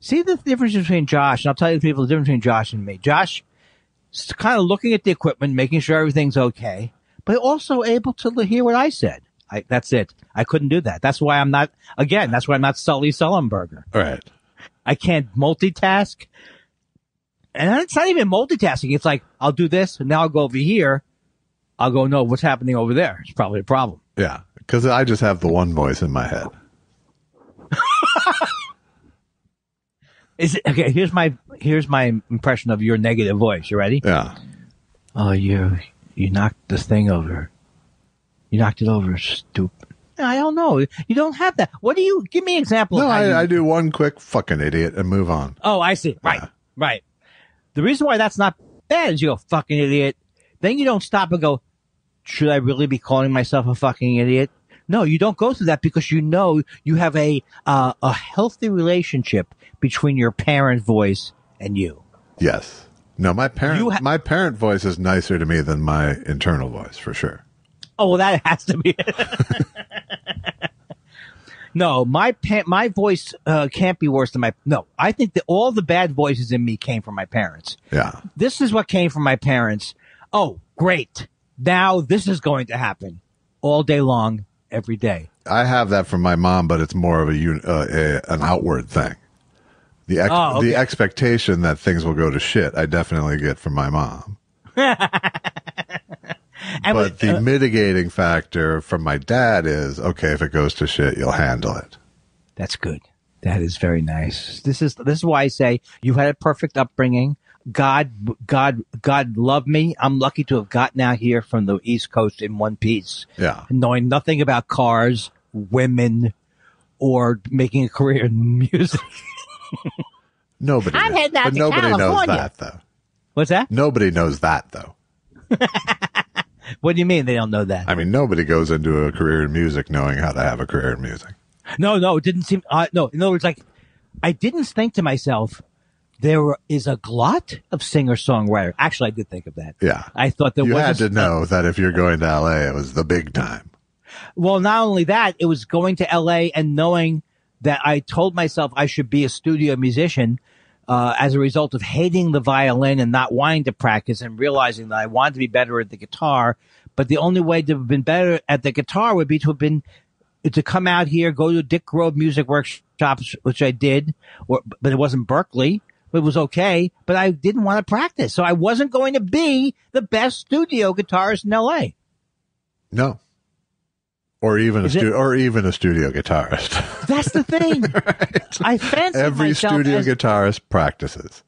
See the difference between Josh, and I'll tell you the people the difference between Josh and me. Josh is kind of looking at the equipment, making sure everything's okay, but also able to hear what I said. I, that's it. I couldn't do that. That's why I'm not, again, that's why I'm not Sully Sullenberger. All right. I can't multitask. And it's not even multitasking. It's like, I'll do this, and now I'll go over here. I'll go, no, what's happening over there? It's probably a problem. Yeah, because I just have the one voice in my head. Is it, okay, here's my, here's my impression of your negative voice. You ready? Yeah. Oh, you, you knocked this thing over. You knocked it over, stupid. I don't know. You don't have that. What do you, give me an example. No, of how you- I, I do one quick fucking idiot and move on. Oh, I see. Right. Yeah. Right. The reason why that's not bad is you go, fucking idiot. Then you don't stop and go, should I really be calling myself a fucking idiot? No, you don't go through that because you know you have a, uh, a healthy relationship between your parent voice and you. Yes. No, my parent ha- my parent voice is nicer to me than my internal voice for sure. Oh, well, that has to be. No, my pa- my voice uh, can't be worse than my. No, I think that all the bad voices in me came from my parents. Yeah. This is what came from my parents. Oh, great! Now this is going to happen all day long, every day. I have that from my mom, but it's more of a, uh, a an outward thing. The ex- Oh, okay. the expectation that things will go to shit, I definitely get from my mom. But the uh, mitigating factor from my dad is okay. If it goes to shit, you'll handle it. That's good. That is very nice. This is this is why I say you had a perfect upbringing. God, God, God loved me. I'm lucky to have gotten out here from the East Coast in one piece, Yeah. knowing nothing about cars, women, or making a career in music. Nobody. I'm knows, heading out but to nobody knows that though. What's that? Nobody knows that though. What do you mean they don't know that? I mean, nobody goes into a career in music knowing how to have a career in music. No, no, it didn't seem. Uh, no, in other words, like I didn't think to myself there is a glut of singer songwriter. Actually, I did think of that. Yeah. I thought there you was had a- to know that if you're going to LA, it was the big time. Well, not only that, it was going to LA and knowing that I told myself I should be a studio musician uh, as a result of hating the violin and not wanting to practice and realizing that I wanted to be better at the guitar. But the only way to have been better at the guitar would be to have been to come out here, go to Dick Grove music workshops, which I did, or, but it wasn't Berklee. It was okay, but I didn't want to practice. So I wasn't going to be the best studio guitarist in LA. No. Or even a Is it- stu- or even a studio guitarist. That's the thing. I fancy Every studio as, guitarist practices.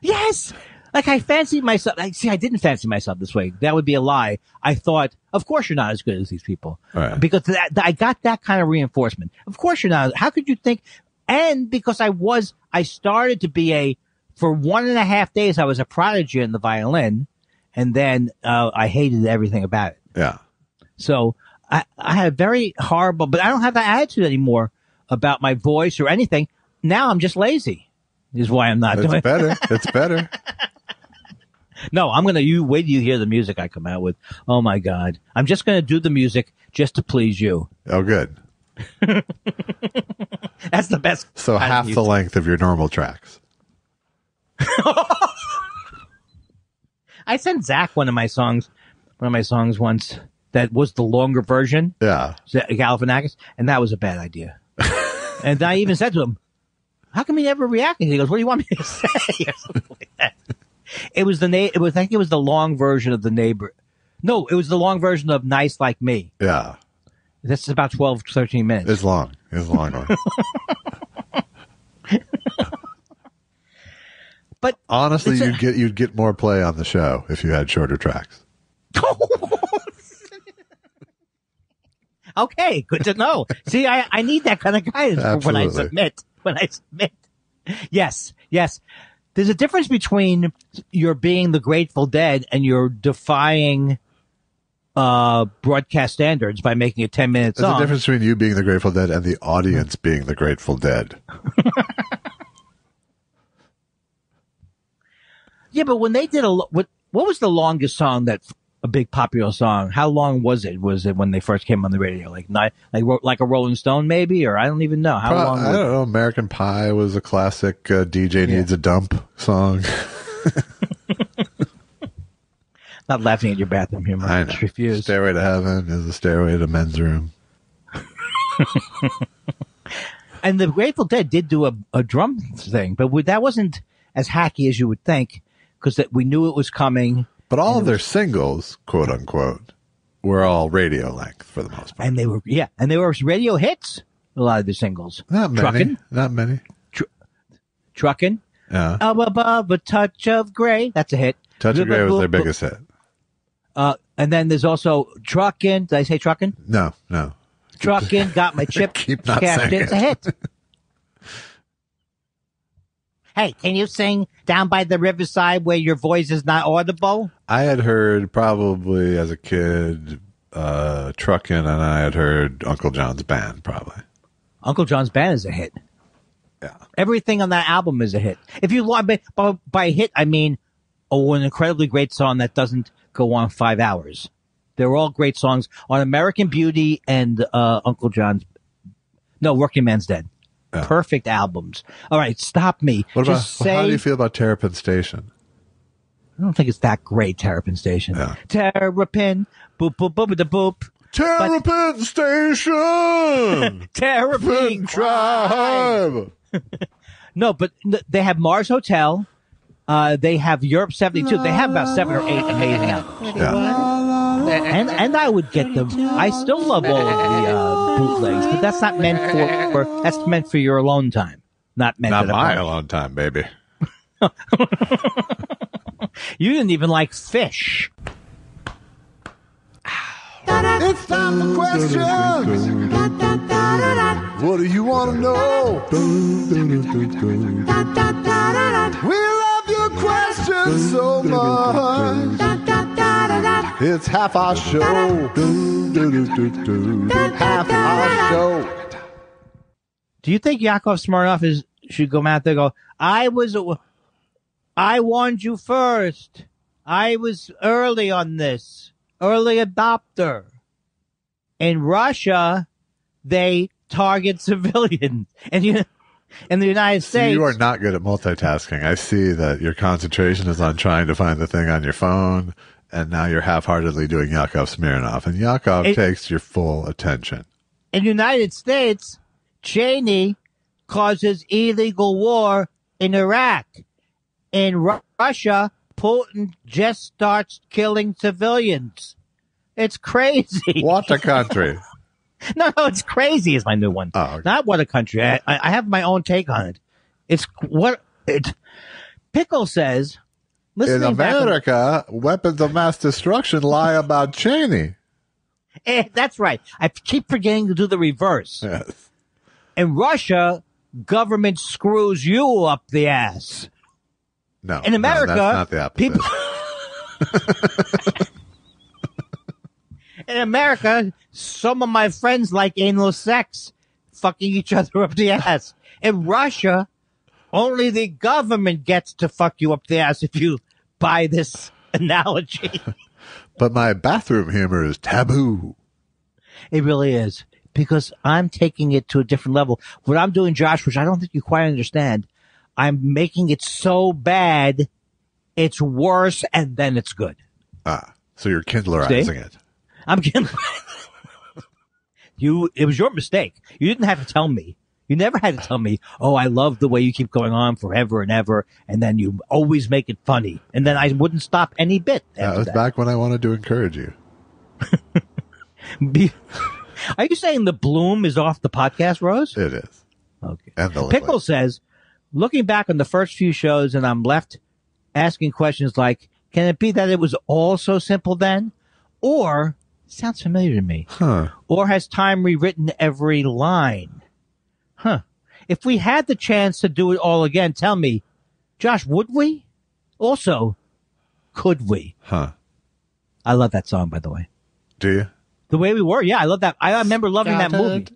Yes. Like I fancied myself. Like, see, I didn't fancy myself this way. That would be a lie. I thought, of course you're not as good as these people. Right. Because that, I got that kind of reinforcement. Of course you're not. How could you think? And because I was, I started to be a, for one and a half days, I was a prodigy in the violin. And then, uh, I hated everything about it. Yeah. So I, I had a very horrible, but I don't have that attitude anymore about my voice or anything. Now I'm just lazy. Is why I'm not doing It's it. better. It's better. No, I'm gonna. You wait you hear the music I come out with. Oh my god, I'm just gonna do the music just to please you. Oh, good. That's the best. So half the length of your normal tracks. I sent Zach one of my songs, one of my songs once that was the longer version, Yeah. Galifianakis, and that was a bad idea. and I even said to him, "How come he never reacted?" He goes, "What do you want me to say?" or something like that. It was the na- It was. I think it was the long version of the neighbor. No, it was the long version of "Nice Like Me." Yeah. That's about 12, 13 minutes. It's long. It's a long but Honestly, a- you'd get you'd get more play on the show if you had shorter tracks. Okay, good to know. See, I, I need that kind of guidance for when I submit. When I submit. Yes, yes. There's a difference between you're being the Grateful Dead and you're defying uh broadcast standards by making a 10 minute There's a difference between you being the Grateful Dead and the audience being the Grateful Dead. Yeah, but when they did a what what was the longest song that a big popular song? How long was it? Was it when they first came on the radio? Like nine, like like a Rolling Stone maybe, or I don't even know how Pro- long. I don't know. American Pie was a classic uh, DJ needs a dump song. not laughing at your bathroom humor. I know. Refuse. Stairway to Heaven is a stairway to men's room. And the Grateful Dead did do a, a drum thing, but we, that wasn't as hacky as you would think because that we knew it was coming, But all of their singles, quote unquote, were all radio length for the most part. and they were yeah, and they were radio hits. A lot of the singles, Not many. Truckin', Not many. trucking, Yeah. up above a touch of gray. That's a hit. Touch of Grey was their biggest hit. Uh, and then there's also trucking. Did I say trucking? No, no. Trucking, got my chip Keep not cashed. saying It's a hit. Hey, can you sing down by the riverside where your voice is not audible? I had heard probably as a kid, uh, Truckin', and I had heard Uncle John's Band probably. Uncle John's Band is a hit. Yeah. Everything on that album is a hit. If you by, by, by hit, I mean oh, an incredibly great song that doesn't go on five hours. They're all great songs on American Beauty and uh, Uncle John's No, Workingman's Dead. Yeah. Perfect albums. All right, stop me. What about Just say how do you feel about Terrapin Station? I don't think it's that great, Terrapin Station. Yeah. Terrapin, boop boop boop da boop. Terrapin Station! Terrapin Drive! No, but they have Mars Hotel. Uh, they have Europe 72. They have about seven or eight amazing albums. Yeah. And, and I would get them. I still love all of the, uh, bootlegs, but that's not meant for, for, that's meant for your alone time. Not meant Not for the my party. alone time, baby. You didn't even like Phish. It's time for questions. What do you want to know? We love your questions so much. It's half our show. Half our show. Do you think Yakov Smirnoff is should go out there go, I was, I warned you first. I was early on this, early adopter. In Russia, they target civilians, and you, in the United States, you are not good at multitasking. I see that your concentration is on trying to find the thing on your phone, and now you're half-heartedly doing Yakov Smirnoff, and Yakov It- takes your full attention. in the United States, Cheney causes illegal war in Iraq. In Ru- Russia, Putin just starts killing civilians. It's crazy. What a country! No, no, it's crazy is my new one. Oh, okay. Not what a country. I, I I have my own take on it. It's what it. Pickle says. In Listening on- America, weapons of mass destruction lie about Cheney. Eh, that's right. I keep forgetting to do the reverse. Yes. In Russia, government screws you up the ass. No. In no, America, that's not the opposite. people. In America, some of my friends like anal sex, fucking each other up the ass. In Russia, only the government gets to fuck you up the ass if you buy this analogy. but my bathroom humor is taboo. It really is. Because I'm taking it to a different level. What I'm doing, Josh, which I don't think you quite understand, I'm making it so bad, it's worse and then it's good. Ah, so you're kindlerizing See? it. I'm kidding. you, it was your mistake. You didn't have to tell me. You never had to tell me, oh, I love the way you keep going on forever and ever. And then you always make it funny. And then I wouldn't stop any bit. That was that. back when I wanted to encourage you. Be- Are you saying the bloom is off the podcast, Rose? It is. Okay. And the liquid. Pickle says, looking back on the first few shows and I'm left asking questions like, can it be that it was all so simple then? Or, sounds familiar to me. Huh. Or has time rewritten every line? Huh. If we had the chance to do it all again, tell me, Josh, would we? Also, could we? Huh. I love that song, by the way. Do you? The way we were, yeah, I love that. I remember loving that movie.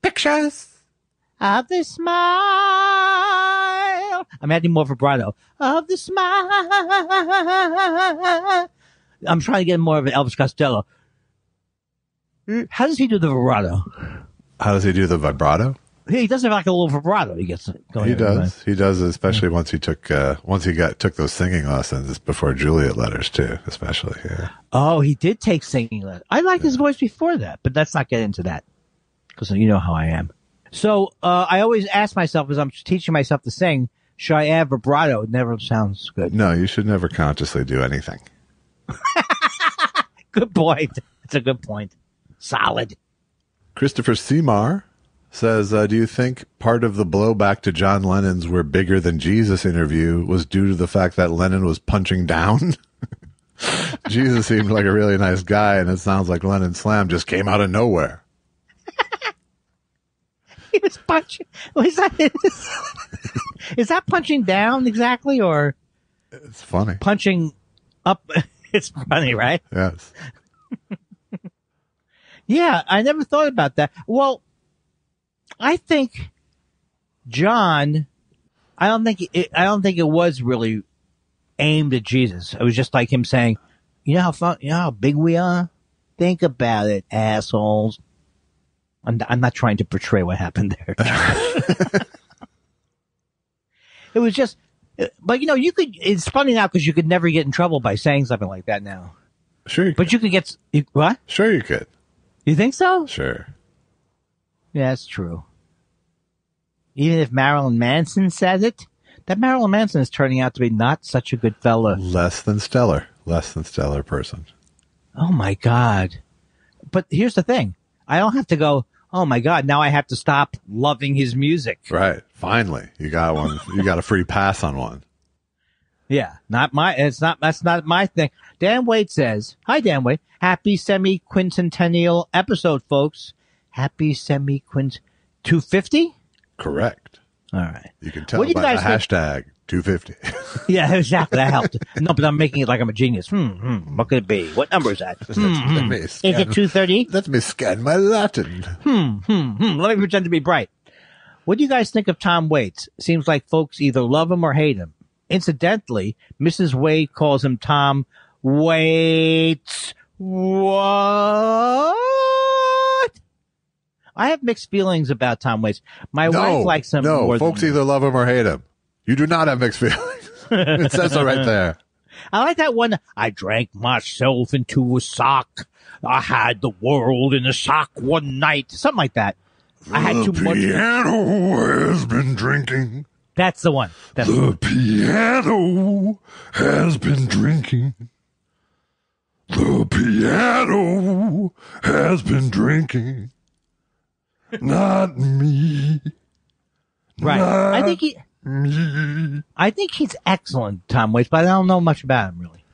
Pictures. Of the smile. I'm adding more vibrato. Of the smile. I'm trying to get more of an Elvis Costello. How does he do the vibrato? How does he do the vibrato? He does have like a little vibrato. He gets going. He does. He does, especially once he took uh, once he got took those singing lessons before Juliet letters too. Especially, yeah. Oh, he did take singing lessons. I liked his voice before that, but let's not get into that because you know how I am. So uh, I always ask myself as I'm teaching myself to sing, should I add vibrato? It never sounds good. No, you should never consciously do anything. Good point. That's a good point. Solid. Christopher Seymour says, uh, "Do you think part of the blowback to John Lennon's "We're Bigger Than Jesus" interview was due to the fact that Lennon was punching down?" Jesus seemed like a really nice guy, and it sounds like Lennon Slam just came out of nowhere. He was punching. Was that is that punching down exactly or It's funny. punching up? It's funny, right? Yes. Yeah, I never thought about that. Well, I think John. I don't think it, I don't think it was really aimed at Jesus. It was just like him saying, "You know how fun, you know how big we are. Think about it, assholes." I'm, I'm not trying to portray what happened there. it was just, but you know, you could. It's funny now because you could never get in trouble by saying something like that now. Sure, you But could. you could get you, what? Sure, you could. You think so? Sure. Yeah, that's true. Even if Marilyn Manson said it, that Marilyn Manson is turning out to be not such a good fella. Less than stellar. Less than stellar person. Oh my God. But here's the thing. I don't have to go, oh my God, now I have to stop loving his music. Right. Finally, you got one. You got a free pass on one. Yeah, not my, it's not, that's not my thing. Dan Wade says, hi Dan Wade, happy semi-quincentennial episode, folks. Happy semi-quint, 250? Correct. All right. You can tell What do you by the guys think- hashtag 250. Yeah, exactly. That helped. no, but I'm making it like I'm a genius. Hmm, hmm. What could it be? What number is that? Hmm, Let hmm. Is it 230? Let me scan my Latin. Hmm, hmm. Let me pretend to be bright. What do you guys think of Tom Waits? Seems like folks either love him or hate him. Incidentally, Mrs. Wade calls him Tom Waits. What? I have mixed feelings about Tom Waits. My no, wife likes him no, more folks either love him or hate him. You do not have mixed feelings. it says so right there. I like that one. I drank myself into a sock. I had the world in a sock one night. Something like that. I had too much. piano has been drinking. That's the one. That's The piano has been drinking. The piano has been drinking. Not me. right. I think he. Me. I think he's excellent, Tom Waits, but I don't know much about him really.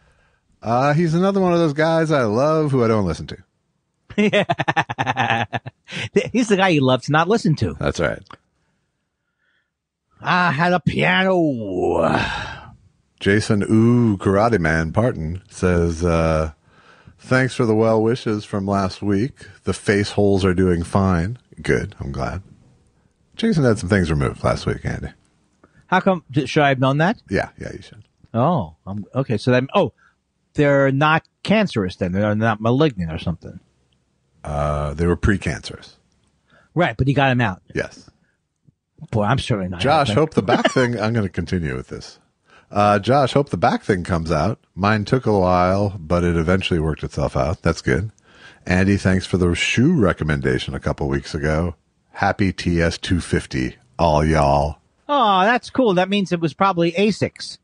Uh, he's another one of those guys I love who I don't listen to. He's the guy you love to not listen to. That's right. I had a piano. Jason Ooh Karate Man Parton says, uh, thanks for the well wishes from last week. The face holes are doing fine. Good. I'm glad. Jason had some things removed last week, Andy. How come? Should I have known that? Yeah, yeah, you should. Oh, um, okay. So then, oh, they're not cancerous then. They're not malignant or something. Uh, they were precancerous. Right, but he got him out. Yes. Boy, I'm certainly not. Josh, hope the back thing. I'm going to continue with this. Uh, Josh, hope the back thing comes out. Mine took a while, but it eventually worked itself out. That's good. Andy, thanks for the shoe recommendation a couple weeks ago. Happy TS 250, all y'all. Oh, that's cool. That means it was probably Asics.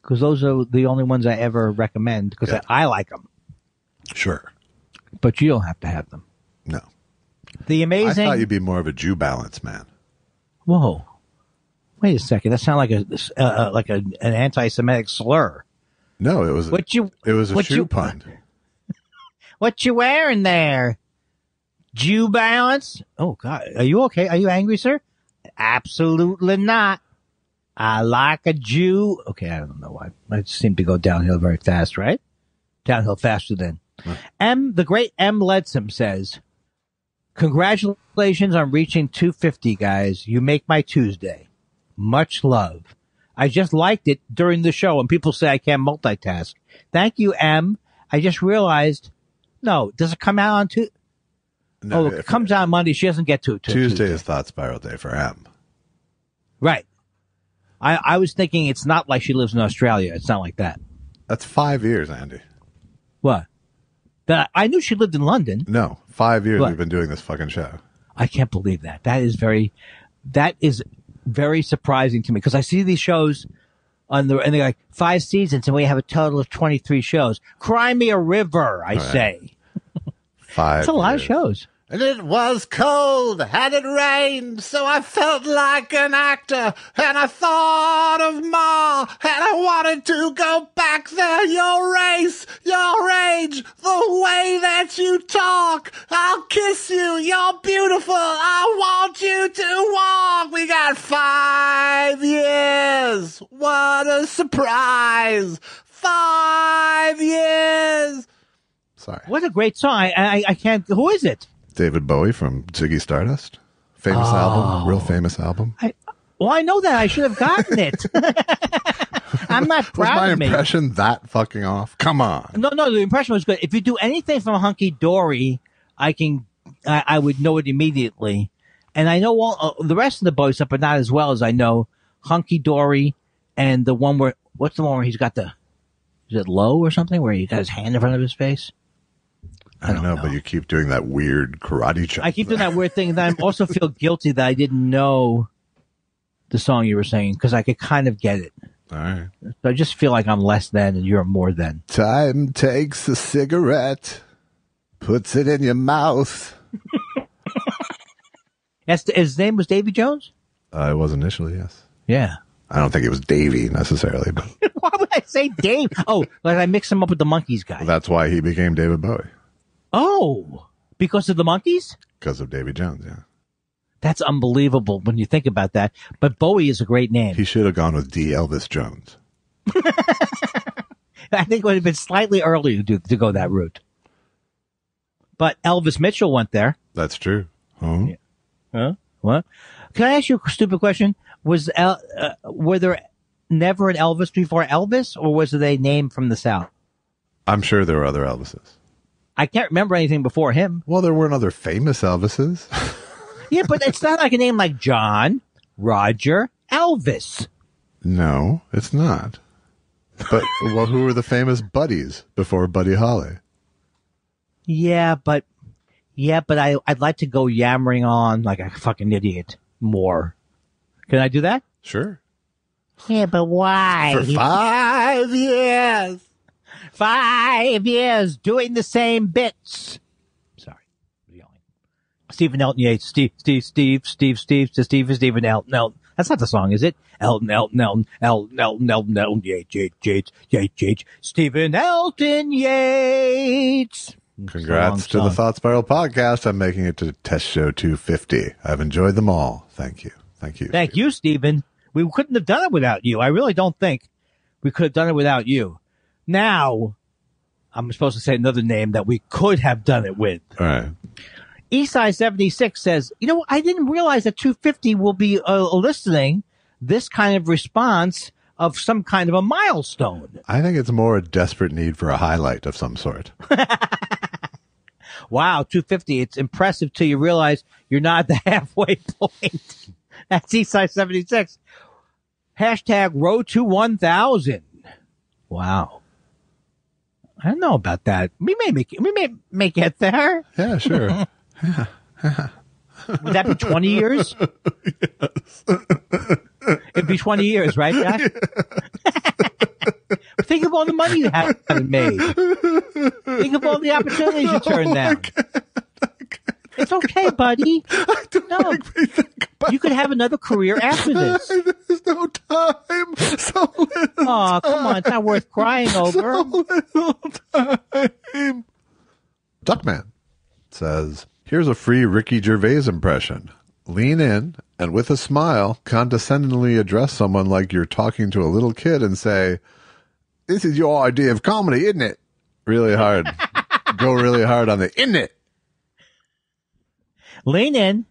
Because those are the only ones I ever recommend because Yeah. I, I like them. Sure. But you don't have to have them. No. The amazing. I thought you'd be more of a Jew balance man. Whoa. Wait a second. That sounds like a uh, uh, like a, an anti-Semitic slur. No, it was What you? it was a shoe you- pun. What you wearing there? Jew balance? Oh God, are you okay? Are you angry, sir? Absolutely not. I like a Jew. Okay, I don't know why. I seem to go downhill very fast, right? Downhill faster than. M, the great M. Ledsome says, Congratulations on reaching 250, guys. You make my Tuesday. Much love. I just liked it during the show and people say I can't multitask. Thank you, M. I just realized, no, does it come out on Tuesday? No, oh, it comes out Monday. She doesn't get to it till Tuesday is thought spiral day for M. Right. I, I was thinking it's not like she lives in Australia. It's not like that. That's five years, Andy. What? That I knew she lived in London. No, five years What? we've been doing this fucking show. I can't believe that. That is very, that is very surprising to me because I see these shows on the, and they're like five seasons and we have a total of 23 shows. Cry me a river, I say. Five. It's a lot of shows. And it was cold and it rained, so I felt like an actor. And I thought of Ma, and I wanted to go back there. Your race, your age, the way that you talk. I'll kiss you, you're beautiful. I want you to walk. We got five years. What a surprise. Five years. Sorry. What a great song. I, I, I can't, who is it? David Bowie from Ziggy Stardust. Famous album, real famous album. I, well, I know that. I should have gotten it. I'm not Was my of me. impression that fucking off? Come on. No, no, the impression was good. If you do anything from Hunky Dory, I can I, I would know it immediately. And I know all uh, the rest of the boys up, but not as well as I know Hunky Dory and the one where what's the one where he's got the is it low or something where he got his hand in front of his face. I don't know, but you keep doing that weird karate chop. I keep doing that weird thing, and I also feel guilty that I didn't know the song you were singing because I could kind of get it. All right. So I just feel like I'm less than and you're more than. Time takes a cigarette, puts it in your mouth. That's his name was Davy Jones. Uh, it was initially, yes. Yeah. I don't think it was Davy necessarily, but Why would I say Dave? Oh, like I mixed him up with the Monkees guy. that's why he became David Bowie Oh, because of the Monkees? because of Davy Jones. Yeah, That's unbelievable when you think about that. But Bowie is a great name. he should have gone with D. Elvis Jones. I think it would have been slightly early to, to go that route. But Elvis Mitchell went there. That's true. Huh? Huh? What? Can I ask you a stupid question? Was El, uh, were there never an Elvis before Elvis, or was it a name from the South? I'm sure there were other Elvises. I can't remember anything before him. Well, there weren't other famous Elvises. Yeah, but it's not like a name like John, Roger, Elvis. no, it's not. But well, who were the famous buddies before Buddy Holly? Yeah, but yeah, but I I'd like to go yammering on like a fucking idiot more. Can I do that? Sure. Yeah, but why? For five years. Five years doing the same bits. Sorry, yelling. Stephen Elton Yates. Steve, Steve, Steve, Steve, Steve, to Steve, Stephen Elton, Elton. That's not the song, is it? Elton, Elton, Elton, Elton, Elton, Elton, Elton, Yates, Yates, Yates, Yates, Yates. Stephen Elton Yates. Congrats to the. Thought Spiral podcast. I'm making it to test show 250. I've enjoyed them all. Thank you. Thank you. Thank you, Stephen. We couldn't have done it without you. I really don't think we could have done it without you. Now, I'm supposed to say another name that we could have done it with. All right. Eastside 76 says, you know, I didn't realize that 250 will be uh, eliciting this kind of response of some kind of a milestone. I think it's more a desperate need for a highlight of some sort. Wow, 250. It's impressive till you realize you're not at the halfway point. That's Eastside 76. Hashtag row to 1000. Wow. I don't know about that. We may make it, we may make it there. Yeah, sure. yeah. Would that be 20 years? It'd be 20 years, right, Jack? Think of all the money you haven't made. Think of all the opportunities you turned oh down. It's okay, buddy. No. You could have another career after this. There's no time. So little Oh, come on. It's not worth crying over. little time. Duckman says, Here's a free Ricky Gervais impression. Lean in and with a smile, condescendingly address someone like you're talking to a little kid and say, This is your idea of comedy, isn't it? Really hard. Go really hard on the, isn't it? Lean in.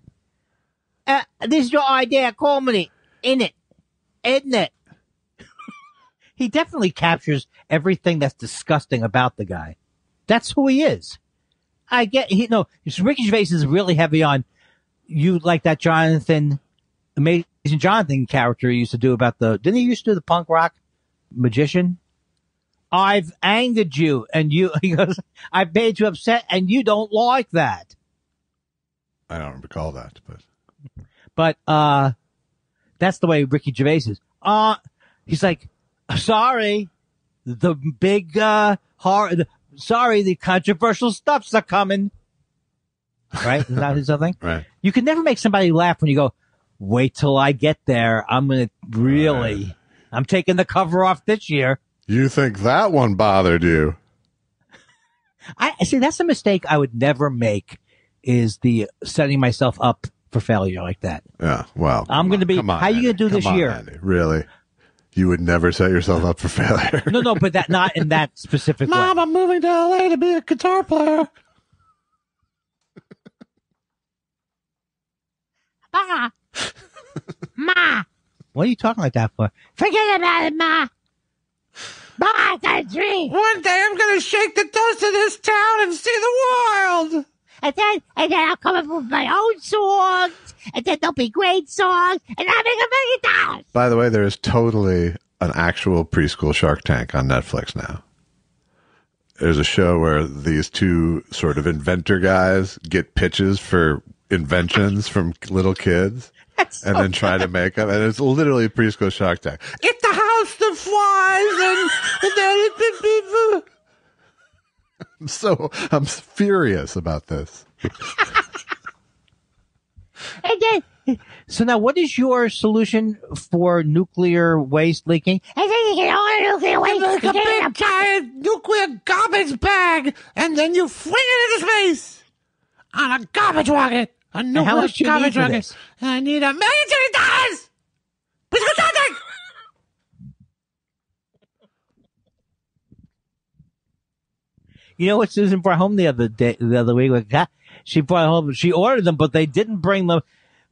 Uh, this is your idea of comedy, in it, isn't it? he definitely captures everything that's disgusting about the guy. That's who he is. I get, he, no, Ricky Gervais is really heavy on you like that Jonathan, amazing Jonathan character he used to do about the, didn't he used to do the punk rock magician? I've angered you and you, he goes, I've made you upset and you don't like that. I don't recall that, but But uh that's the way Ricky Gervais is. Uh he's like, sorry, the big uh hard sorry, the controversial stuffs are coming. Right? Is that something? right. You can never make somebody laugh when you go, wait till I get there. I'm gonna really Right. I'm taking the cover off this year. You think that one bothered you? I I see that's a mistake I would never make is the setting myself up for failure like that. Yeah. Well, I'm gonna be- come on, how you gonna Andy. do this on, year? Andy. Really? You would never set yourself up for failure. No, no, but that not in that specific way. I'm moving to LA to be a guitar player. Ma. Ma. What are you talking like that for? Forget about it, Ma. Ma, I got a dream. One day I'm gonna shake the dust of this town and see the world. And then and then I'll come up with my own songs, and then they'll be great songs, and I'll make a million dollars. By the way, there is totally an actual preschool Shark Tank on Netflix now. There's a show where these two sort of inventor guys get pitches for inventions from little kids and then try to make them. And it's literally preschool Shark Tank. It's the house that flies and, and then it, I'm so, I'm furious about this. And then So now, what is your solution for nuclear waste leaking? I think you get all the nuclear waste. Like you a get it in big giant nuclear garbage bag, and then you fling it into space on a garbage rocket. A nuclear much do you garbage need for rocket. this? I need a million trillion dollars. Please go something. You know what Susan brought home the other day, the other week? Like, ah, she brought home, she ordered them, but they didn't bring them,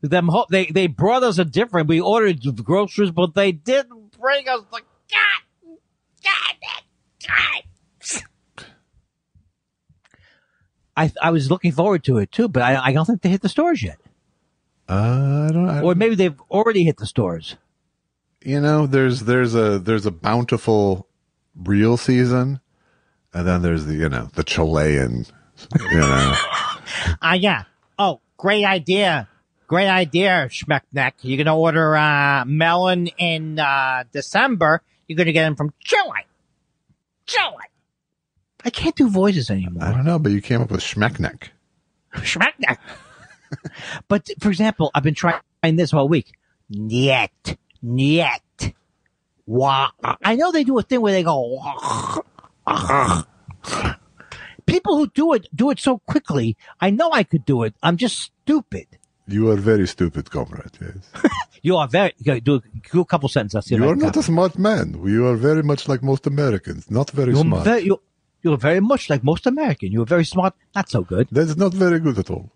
them home. They, they brought us a different, we ordered groceries, but they didn't bring us the, God, God, God. I, I was looking forward to it too, but I, I don't think they hit the stores yet. Uh, I don't, I Or maybe they've already hit the stores. you know, there's there's a there's a bountiful real season, and then there's the you know the Chilean, you know. Ah, yeah. Oh, great idea. Great idea, Schmeckneck. You're going to order uh, melon in uh, December. You're going to get them from Chile. Chile. I can't do voices anymore. I don't know, but you came up with Schmeckneck. Schmeckneck. But for example, I've been trying this all week. Niet, niet. Wow. I know they do a thing where they go. People who do it do it so quickly. I know I could do it. I'm just stupid. You are very stupid, comrade. Yes. You are very. you Do, do a couple sentences. I'll see if you I are not a smart man. You are very much like most Americans. Not very You're smart. very. You're, you're very much like most American. You're very smart. Not so good. That's not very good at all.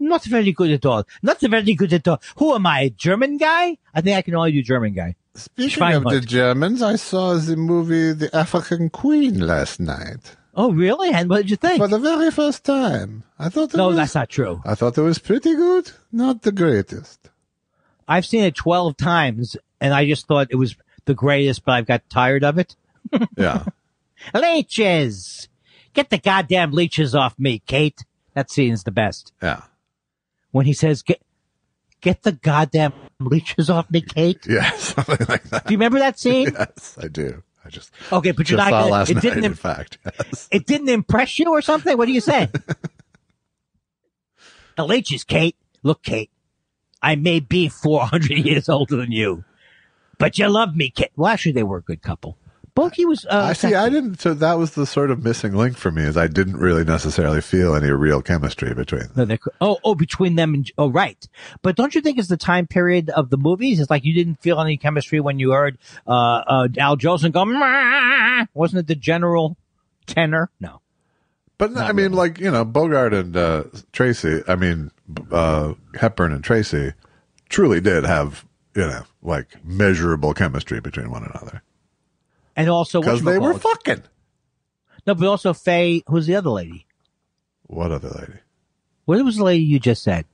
Not very good at all. Not very good at all. Who am I? German guy? I think I can only do German guy. Speaking of the Germans, I saw the movie The African Queen last night Oh, really? And what did you think? for the very first time. I thought it No, was, that's not true. I thought it was pretty good. Not the greatest. I've seen it 12 times and I just thought it was the greatest, but I've got tired of it. Yeah. Leeches! Get the goddamn leeches off me, Kate. That scene's the best. yeah. When he says, get, get the goddamn leeches off me, Kate. Yeah. Something like that. Do you remember that scene? Yes, I do. I just Okay, but you're not saw gonna, last it night. didn't, In fact, yes. it didn't impress you or something? What do you say? the leeches, Kate. Look, Kate, I may be 400 years older than you, but you love me, Kate. Well, actually, they were a good couple. Bogie was, uh, I see. sexy. I didn't. So that was the sort of missing link for me. Is I didn't really necessarily feel any real chemistry between them. Oh, oh, between them and oh, right. But don't you think it's the time period of the movies? It's like you didn't feel any chemistry when you heard uh, uh, Al Jolson go. "Meow." Wasn't it the general tenor? No. But I mean, like you know, Bogart and uh, Tracy. I mean, uh, Hepburn and Tracy truly did have you know like measurable chemistry between one another And also, because they were fucking. no, but also Faye. Who's the other lady? What other lady? What was the lady you just said?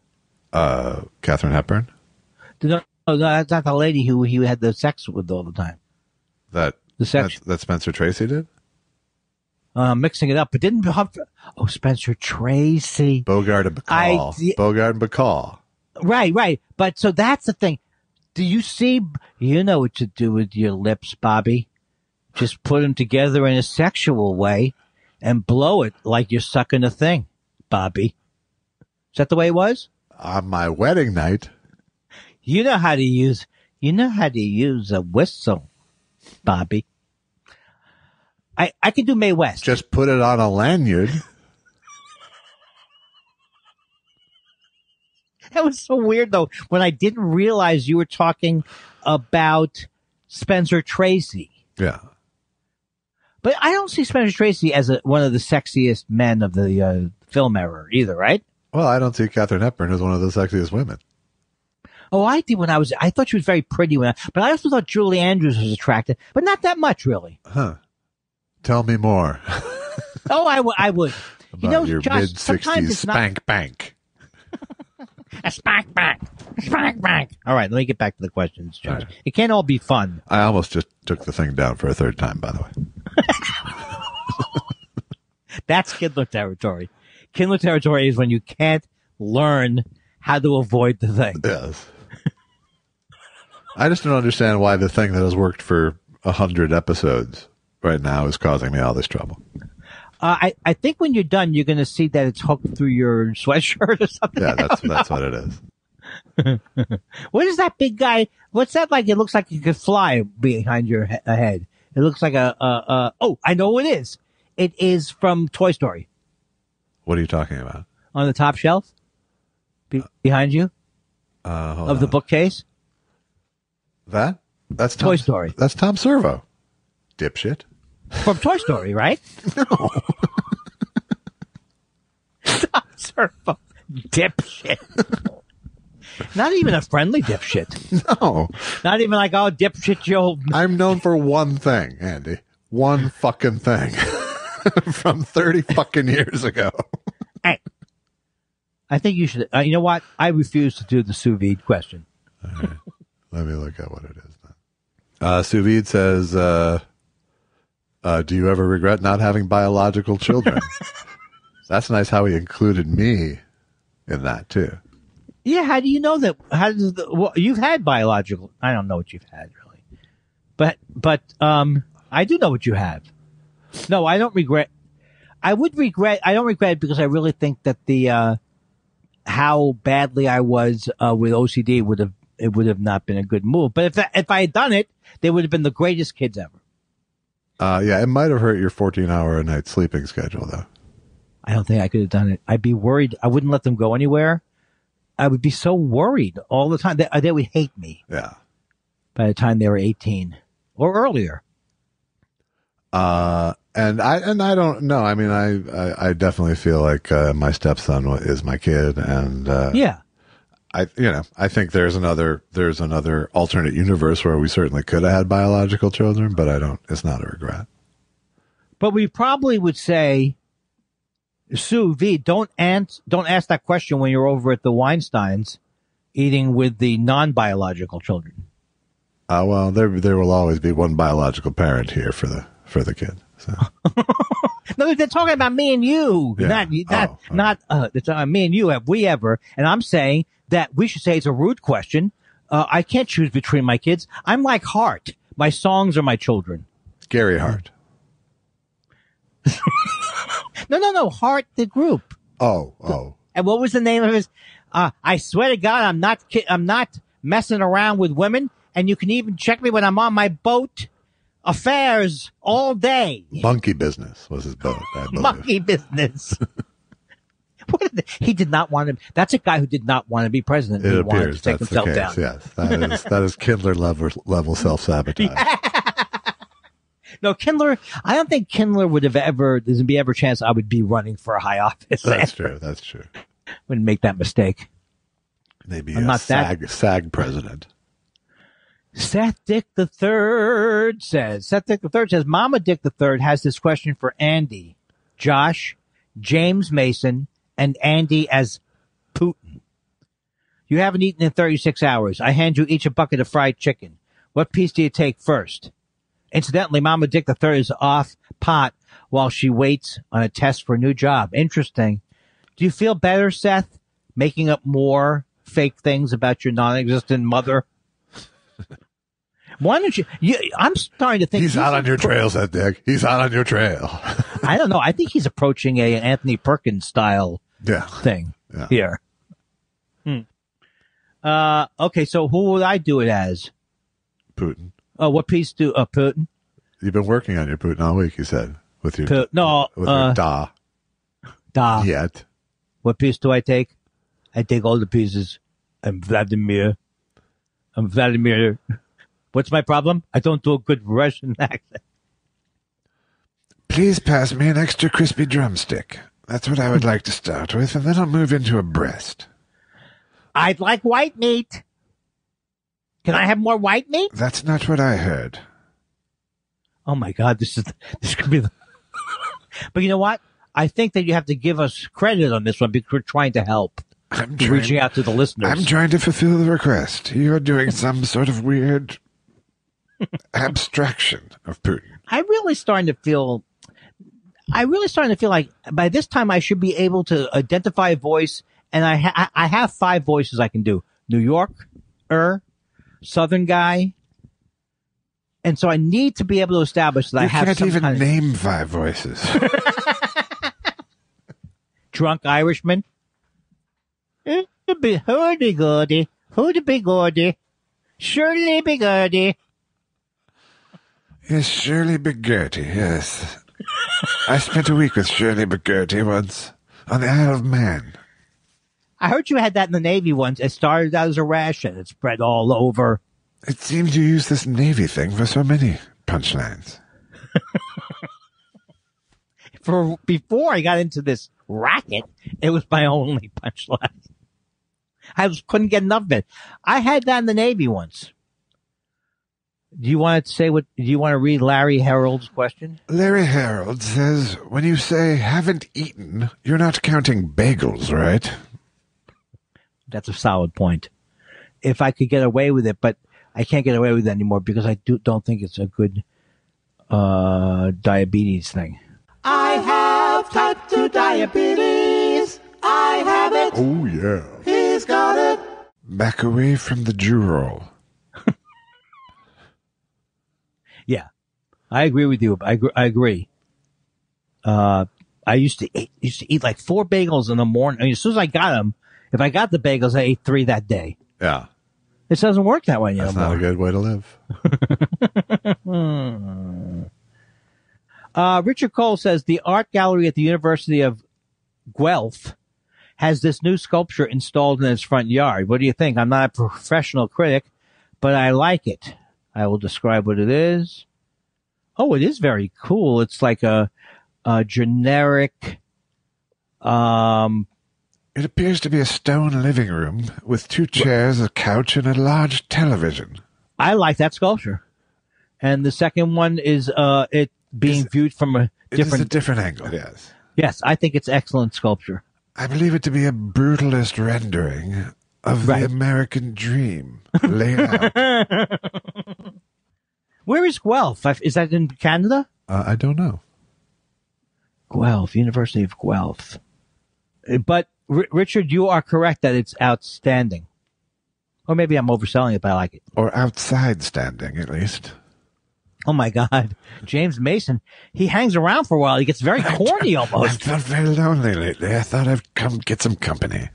Uh, Katharine Hepburn. No, no, that's not the lady who he had the sex with all the time. That The sex, that, that Spencer Tracy did. uh, mixing it up, but didn't Humphrey? Oh, Spencer Tracy. Bogart and I- Bacall. Bogart and Bacall. Right, right. But so that's the thing. Do you see? You know what to do with your lips, Bobby. Just put them together in a sexual way and blow it like you're sucking a thing, Bobby. Is that the way it was? On my wedding night, You know how to use. You know how to use a whistle, Bobby. I I could do Mae West. just put it on a lanyard. That was so weird though when I didn't realize you were talking about Spencer Tracy. Yeah. But I don't see Spencer Tracy as a, one of the sexiest men of the uh, film era either, right? Well, I don't see Katharine Hepburn as one of the sexiest women. Oh, I did when I was. I thought she was very pretty when, I, but I also thought Julie Andrews was attractive, but not that much really. Huh. Tell me more. Oh, I would. I would. about know, your mid '60s it's not- spank bank. A spank bank. Spank bank. All right, let me get back to the questions, Josh. Right. It can't all be fun. I almost just took the thing down for a third time, by the way. That's Kindler territory. Kindler territory is when you can't learn how to avoid the thing. Yes. I just don't understand why the thing that has worked for a hundred episodes right now is causing me all this trouble. Uh, I, I think when you're done, you're going to see that it's hooked through your sweatshirt or something. Yeah, that's that's what it is. What is that big guy? What's that like? It looks like it could fly behind your he- head. It looks like a, a, a, oh, I know what it is. It is from Toy Story What are you talking about? on the top shelf be- behind you Uh, hold of the bookcase. that that's Toy Story. That's Tom Servo. Dipshit. From Toy Story, right? No. Stop, Servo. Dipshit. Not even a friendly dipshit. No, Not even like, oh, dipshit, Joe. I'm known for one thing, Andy. One fucking thing. From thirty fucking years ago. Hey, I think you should. Uh, you know what? I refuse to do the sous vide question. Let me look at what it is. Then. Uh, Sous vide says, uh, uh, "Do you ever regret not having biological children?" That's nice. How he included me in that too. Yeah, how do you know that? How does the, well, you've had biological? I don't know what you've had really, but but um, I do know what you have. No, I don't regret. I would regret. I don't regret it because I really think that the uh, how badly I was uh, with OCD would have it would have not been a good move. But if that, if I had done it, they would have been the greatest kids ever. Uh, yeah, it might have hurt your 14 hour a night sleeping schedule though. I don't think I could have done it. I'd be worried. I wouldn't let them go anywhere. I would be so worried all the time. They, they would hate me Yeah. by the time they were 18 or earlier. Uh, and I, and I don't know. I mean, I, I, I definitely feel like, uh, my stepson is my kid and, uh, Yeah. I, you know, I think there's another, there's another alternate universe where we certainly could have had biological children, but I don't, it's not a regret. But we probably would say, Sue V, don't ans- don't ask that question when you're over at the Weinsteins eating with the non-biological children. Uh, well, there, there will always be one biological parent here for the, for the kid. So. No, they're talking about me and you, Yeah. not not Oh, not uh, about me and you. Have we ever? And I'm saying that we should say it's a rude question. Uh, I can't choose between my kids. I'm like Heart. My songs are my children. Gary Hart. No, no, no. Heart, the group. Oh, oh. And what was the name of his? Uh, I swear to God, I'm not. ki- I'm not messing around with women. And you can even check me when I'm on my boat affairs all day. Monkey business was his boat. Monkey business. What did they- he did not want to. That's a guy who did not want to be president. It he wanted appears to take that's the himself case. down. Yes, that is that is Kindler level level self sabotage. No, Kindler. I don't think Kindler would have ever. There's be ever a chance I would be running for a high office. That's true. That's true. Wouldn't make that mistake. Maybe I'm a not that- SAG SAG president. Seth Dick the Third says. Seth Dick the Third says. Mama Dick the Third has this question for Andy, Josh, James Mason, and Andy as Putin. You haven't eaten in 36 hours. I hand you each a bucket of fried chicken. What piece do you take first? Incidentally, Mama Dick the Third is off pot while she waits on a test for a new job. Interesting. Do you feel better, Seth, making up more fake things about your non-existent mother? Why don't you, you? I'm starting to think He's out on your trail, said Dick. He's out on your trail. I don't know. I think he's approaching a Anthony Perkins style yeah. thing Yeah. here. Hmm. Uh, okay. So who would I do it as? Putin. Oh, what piece do uh, Putin? You've been working on your Putin all week, you said. With your no, with uh, your da Da. yet. What piece do I take? I take all the pieces. I'm Vladimir. I'm Vladimir. What's my problem? I don't do a good Russian accent. Please pass me an extra crispy drumstick. That's what I would like to start with, and then I'll move into a breast. I'd like white meat. Can I have more white meat? That's not what I heard. Oh my God, this is this could be the. but you know what? I think that you have to give us credit on this one because we're trying to help. I'm We're reaching out to the listeners. I'm trying to fulfill the request. You're doing some sort of weird abstraction of Putin. I'm really starting to feel. I'm really starting to feel like by this time I should be able to identify a voice, and I ha- I have five voices I can do: New York, er, Southern guy, and so I need to be able to establish that I You have can't some even kind of name five voices. drunk Irishman. Eh, be hurdy gurdy, hurdy be gurdy, surely be gurdy. yes, Shirley McGurty, yes. I spent a week with Shirley McGurty once on the Isle of Man. I heard you had that in the Navy once. It started out as a rash and it spread all over. It seems you use this Navy thing for so many punchlines. For before I got into this racket, it was my only punchline. I was couldn't get enough of it. I had that in the Navy once. Do you want to say what? Do you want to read Larry Harold's question? Larry Harold says, when you say haven't eaten, you're not counting bagels, right? That's a solid point. If I could get away with it, but I can't get away with it anymore because I do, don't think it's a good uh, diabetes thing. I have type 2 diabetes. I have it. Oh yeah. He's got it. Back away from the Jew roll. Yeah, I agree with you. I agree. I agree. Uh, I used to eat, used to eat like four bagels in the morning. I mean, as soon as I got them, if I got the bagels, I ate three that day. Yeah. It doesn't work that way That's anymore. not a good way to live. Uh, Richard Cole says the art gallery at the University of Guelph has this new sculpture installed in its front yard. What do you think? I'm not a professional critic, but I like it. I will describe what it is. Oh, it is very cool. It's like a, a generic, um, It appears to be a stone living room with two chairs, a couch, and a large television. I like that sculpture. And the second one is, uh, it being viewed from a different, a different angle, yes. yes, I think it's excellent sculpture. I believe it to be a brutalist rendering of Right. the American dream laid out. Where is Guelph? Is that in Canada? Uh, I don't know. Guelph, University of Guelph. Uh, But R- Richard, you are correct that it's outstanding. Or maybe I'm overselling it, but I like it. or outside standing, at least. Oh my God, James Mason. He hangs around for a while. He gets very corny I've almost. felt very lonely lately. I thought I'd come get some company.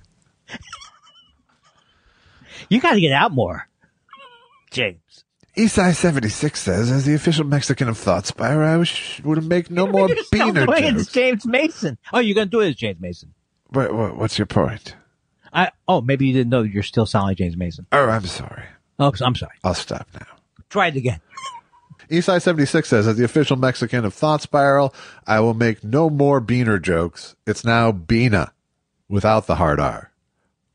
You got to get out more, James. Esai 76 says, as the official Mexican of Thought Spiral, I wish would make no more You're still beaner jokes. James Mason. Oh, you're gonna do it as James Mason. What, what, what's your point? I oh maybe you didn't know you're still Sally James Mason. Oh, I'm sorry. Oh, I'm sorry. I'll stop now. Try it again. Esai76 says, as the official Mexican of Thought Spiral, I will make no more Beaner jokes. It's now Beana without the hard R.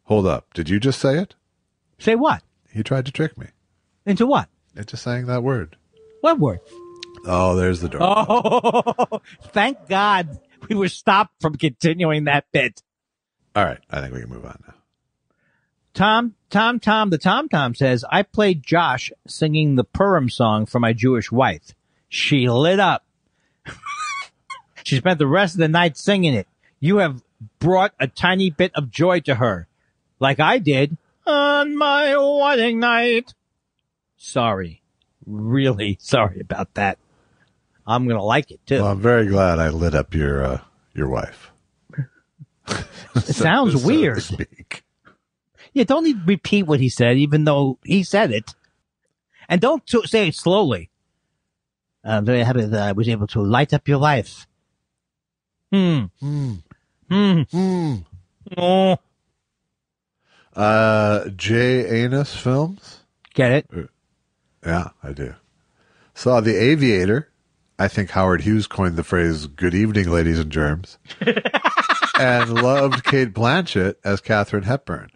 Hold up. Did you just say it? Say what? He tried to trick me. Into what? Into saying that word. What word? Oh, there's the door. Oh, thank God we were stopped from continuing that bit. All right. I think we can move on now. Tom, Tom, Tom, the Tom Tom says, I played Josh singing the Purim song for my Jewish wife. She lit up. she spent the rest of the night singing it. You have brought a tiny bit of joy to her, like I did on my wedding night. Sorry. Really sorry about that. I'm going to like it too. Well, I'm very glad I lit up your, uh, your wife. It sounds so weird. Yeah, don't repeat what he said, even though he said it. And don't say it slowly. I'm very happy that I was able to light up your life. Hmm. Hmm. Hmm. Hmm. Oh. Uh, J. Anus Films? Get it? Yeah, I do. Saw The Aviator. I think Howard Hughes coined the phrase "Good evening, ladies and germs," and loved Cate Blanchett as Katharine Hepburn.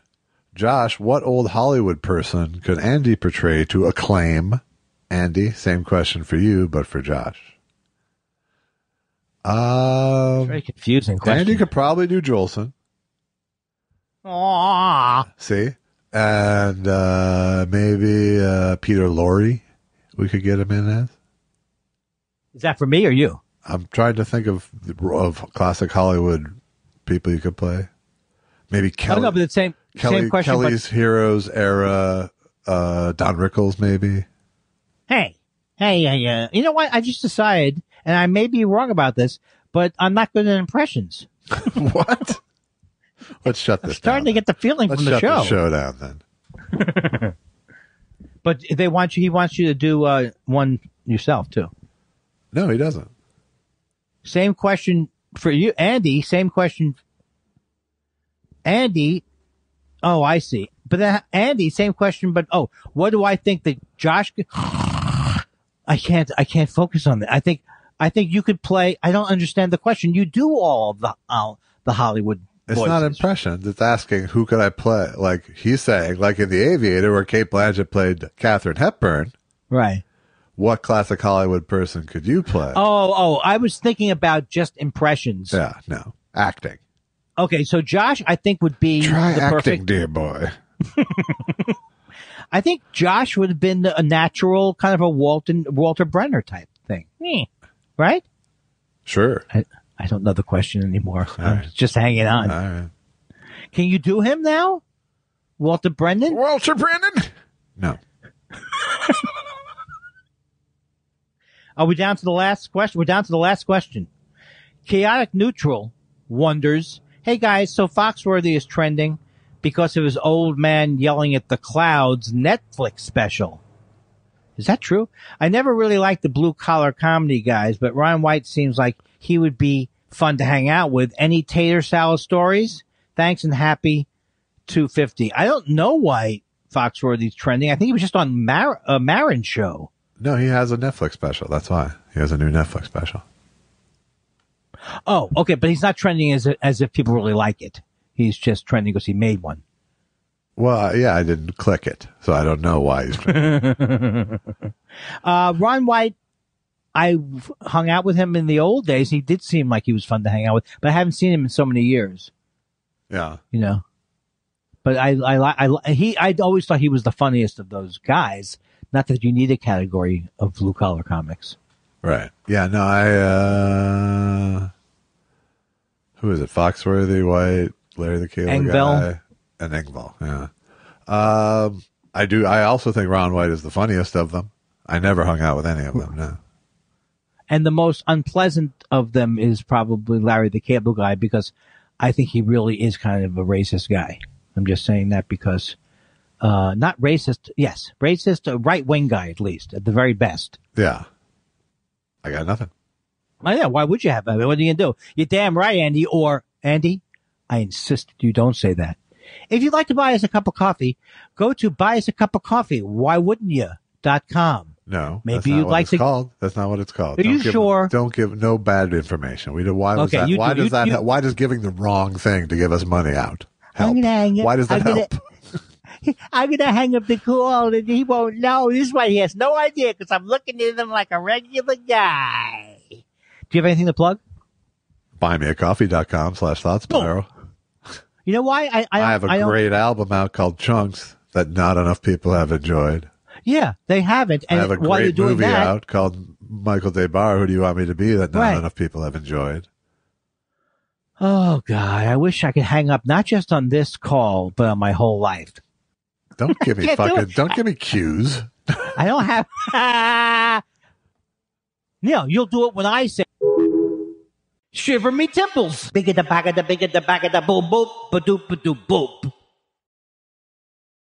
Josh, what old Hollywood person could Andy portray to acclaim? Andy, same question for you, but for Josh. Um, Very confusing question. Andy could probably do Jolson. Aw. See, and uh, maybe uh, Peter Lorre. We could get him in as. Is that for me or you? I'm trying to think of of classic Hollywood people you could play. Maybe Oh Kelly. no, but the same Kelly same question. but- Kelly's Heroes era. Uh, Don Rickles, maybe. Hey, hey, hey, uh, you know what? I just decided, and I may be wrong about this, but I'm not good at impressions. what? Let's shut I'm this starting down. to get the feeling Let's from the shut show. the show down then. But they want you. He wants you to do uh, one yourself too. No, he doesn't. Same question for you, Andy. Same question, Andy. Oh, I see. But then Andy, same question. But oh, what do I think that Josh? I can't. I can't focus on that. I think. I think you could play. I don't understand the question. You do all the uh, the Hollywood. It's voices. not impressions. It's asking who could I play. Like he's saying, like in The Aviator, where Cate Blanchett played Katharine Hepburn. right. What classic Hollywood person could you play? Oh, oh. I was thinking about just impressions. Yeah, no acting. Okay, so Josh, I think would be Try the acting, perfect. dear boy. I think Josh would have been a natural kind of a Walton Walter Brenner type thing, me. right? Sure. I, I don't know the question anymore. I'm right. just hanging on. All right. Can you do him now? Walter Brendan? Walter Brennan. No. Are we down to the last question? We're down to the last question. Chaotic Neutral wonders, hey guys, so Foxworthy is trending because of his old man yelling at the clouds Netflix special. Is that true? I never really liked the blue collar comedy guys, but Ron White seems like he would be fun to hang out with. Any tater salad stories? Thanks and happy 250. I don't know why Foxworthy's trending. I think he was just on Mar- a Marin show. No, he has a Netflix special. That's why he has a new Netflix special. Oh, okay, but he's not trending as as if people really like it. He's just trending because he made one. Well, yeah, I didn't click it, so I don't know why he's. Uh, Ron White, I hung out with him in the old days. He did seem like he was fun to hang out with, but I haven't seen him in so many years. yeah. You know, but I I I li- he I always thought he was the funniest of those guys. Not that you need a category of blue collar comics. Right. Yeah. No, I. uh Who is it? Foxworthy, White, Larry the Cable Engvall. Guy, and Engvall. Yeah. Um, I do. I also think Ron White is the funniest of them. I never hung out with any of them. No. And the most unpleasant of them is probably Larry the Cable Guy because I think he really is kind of a racist guy. I'm just saying that because, uh, not racist, yes, racist, a right wing guy at least, at the very best. Yeah. I got nothing. Oh, yeah, why would you have? I mean, what are you going to do? You're damn right, Andy. Or, Andy, I insist you don't say that. If you'd like to buy us a cup of coffee, go to buy us a cup of coffee. Why wouldn't you? Dot com. No, Maybe that's not you'd what like it's to- Called. That's not what it's called. Are you give, sure? Don't give no bad information. We do. Why was Okay, that? you why do- does you- that? why does giving the wrong thing to give us money out help? gonna. Why does that I'm gonna- help? I'm going to hang up the call and he won't know. This is why he has no idea because I'm looking at him like a regular guy. Do you have anything to plug? Buymeacoffee.com slash thoughts spiral. You know why? I, I, I have a don't- great album out called Chunks that not enough people have enjoyed. Yeah, they haven't. I And have a great movie that, out called Michael Des Barres, Who Do You Want Me to Be that not Right. enough people have enjoyed. oh God, I wish I could hang up not just on this call, but on my whole life. Don't give me Can't do fucking, don't give me cues. I don't have. Neil, you'll do it when I say. Shiver me temples. Bigger the bagger the bigger the bagger the boom boop ba doop ba doop boop.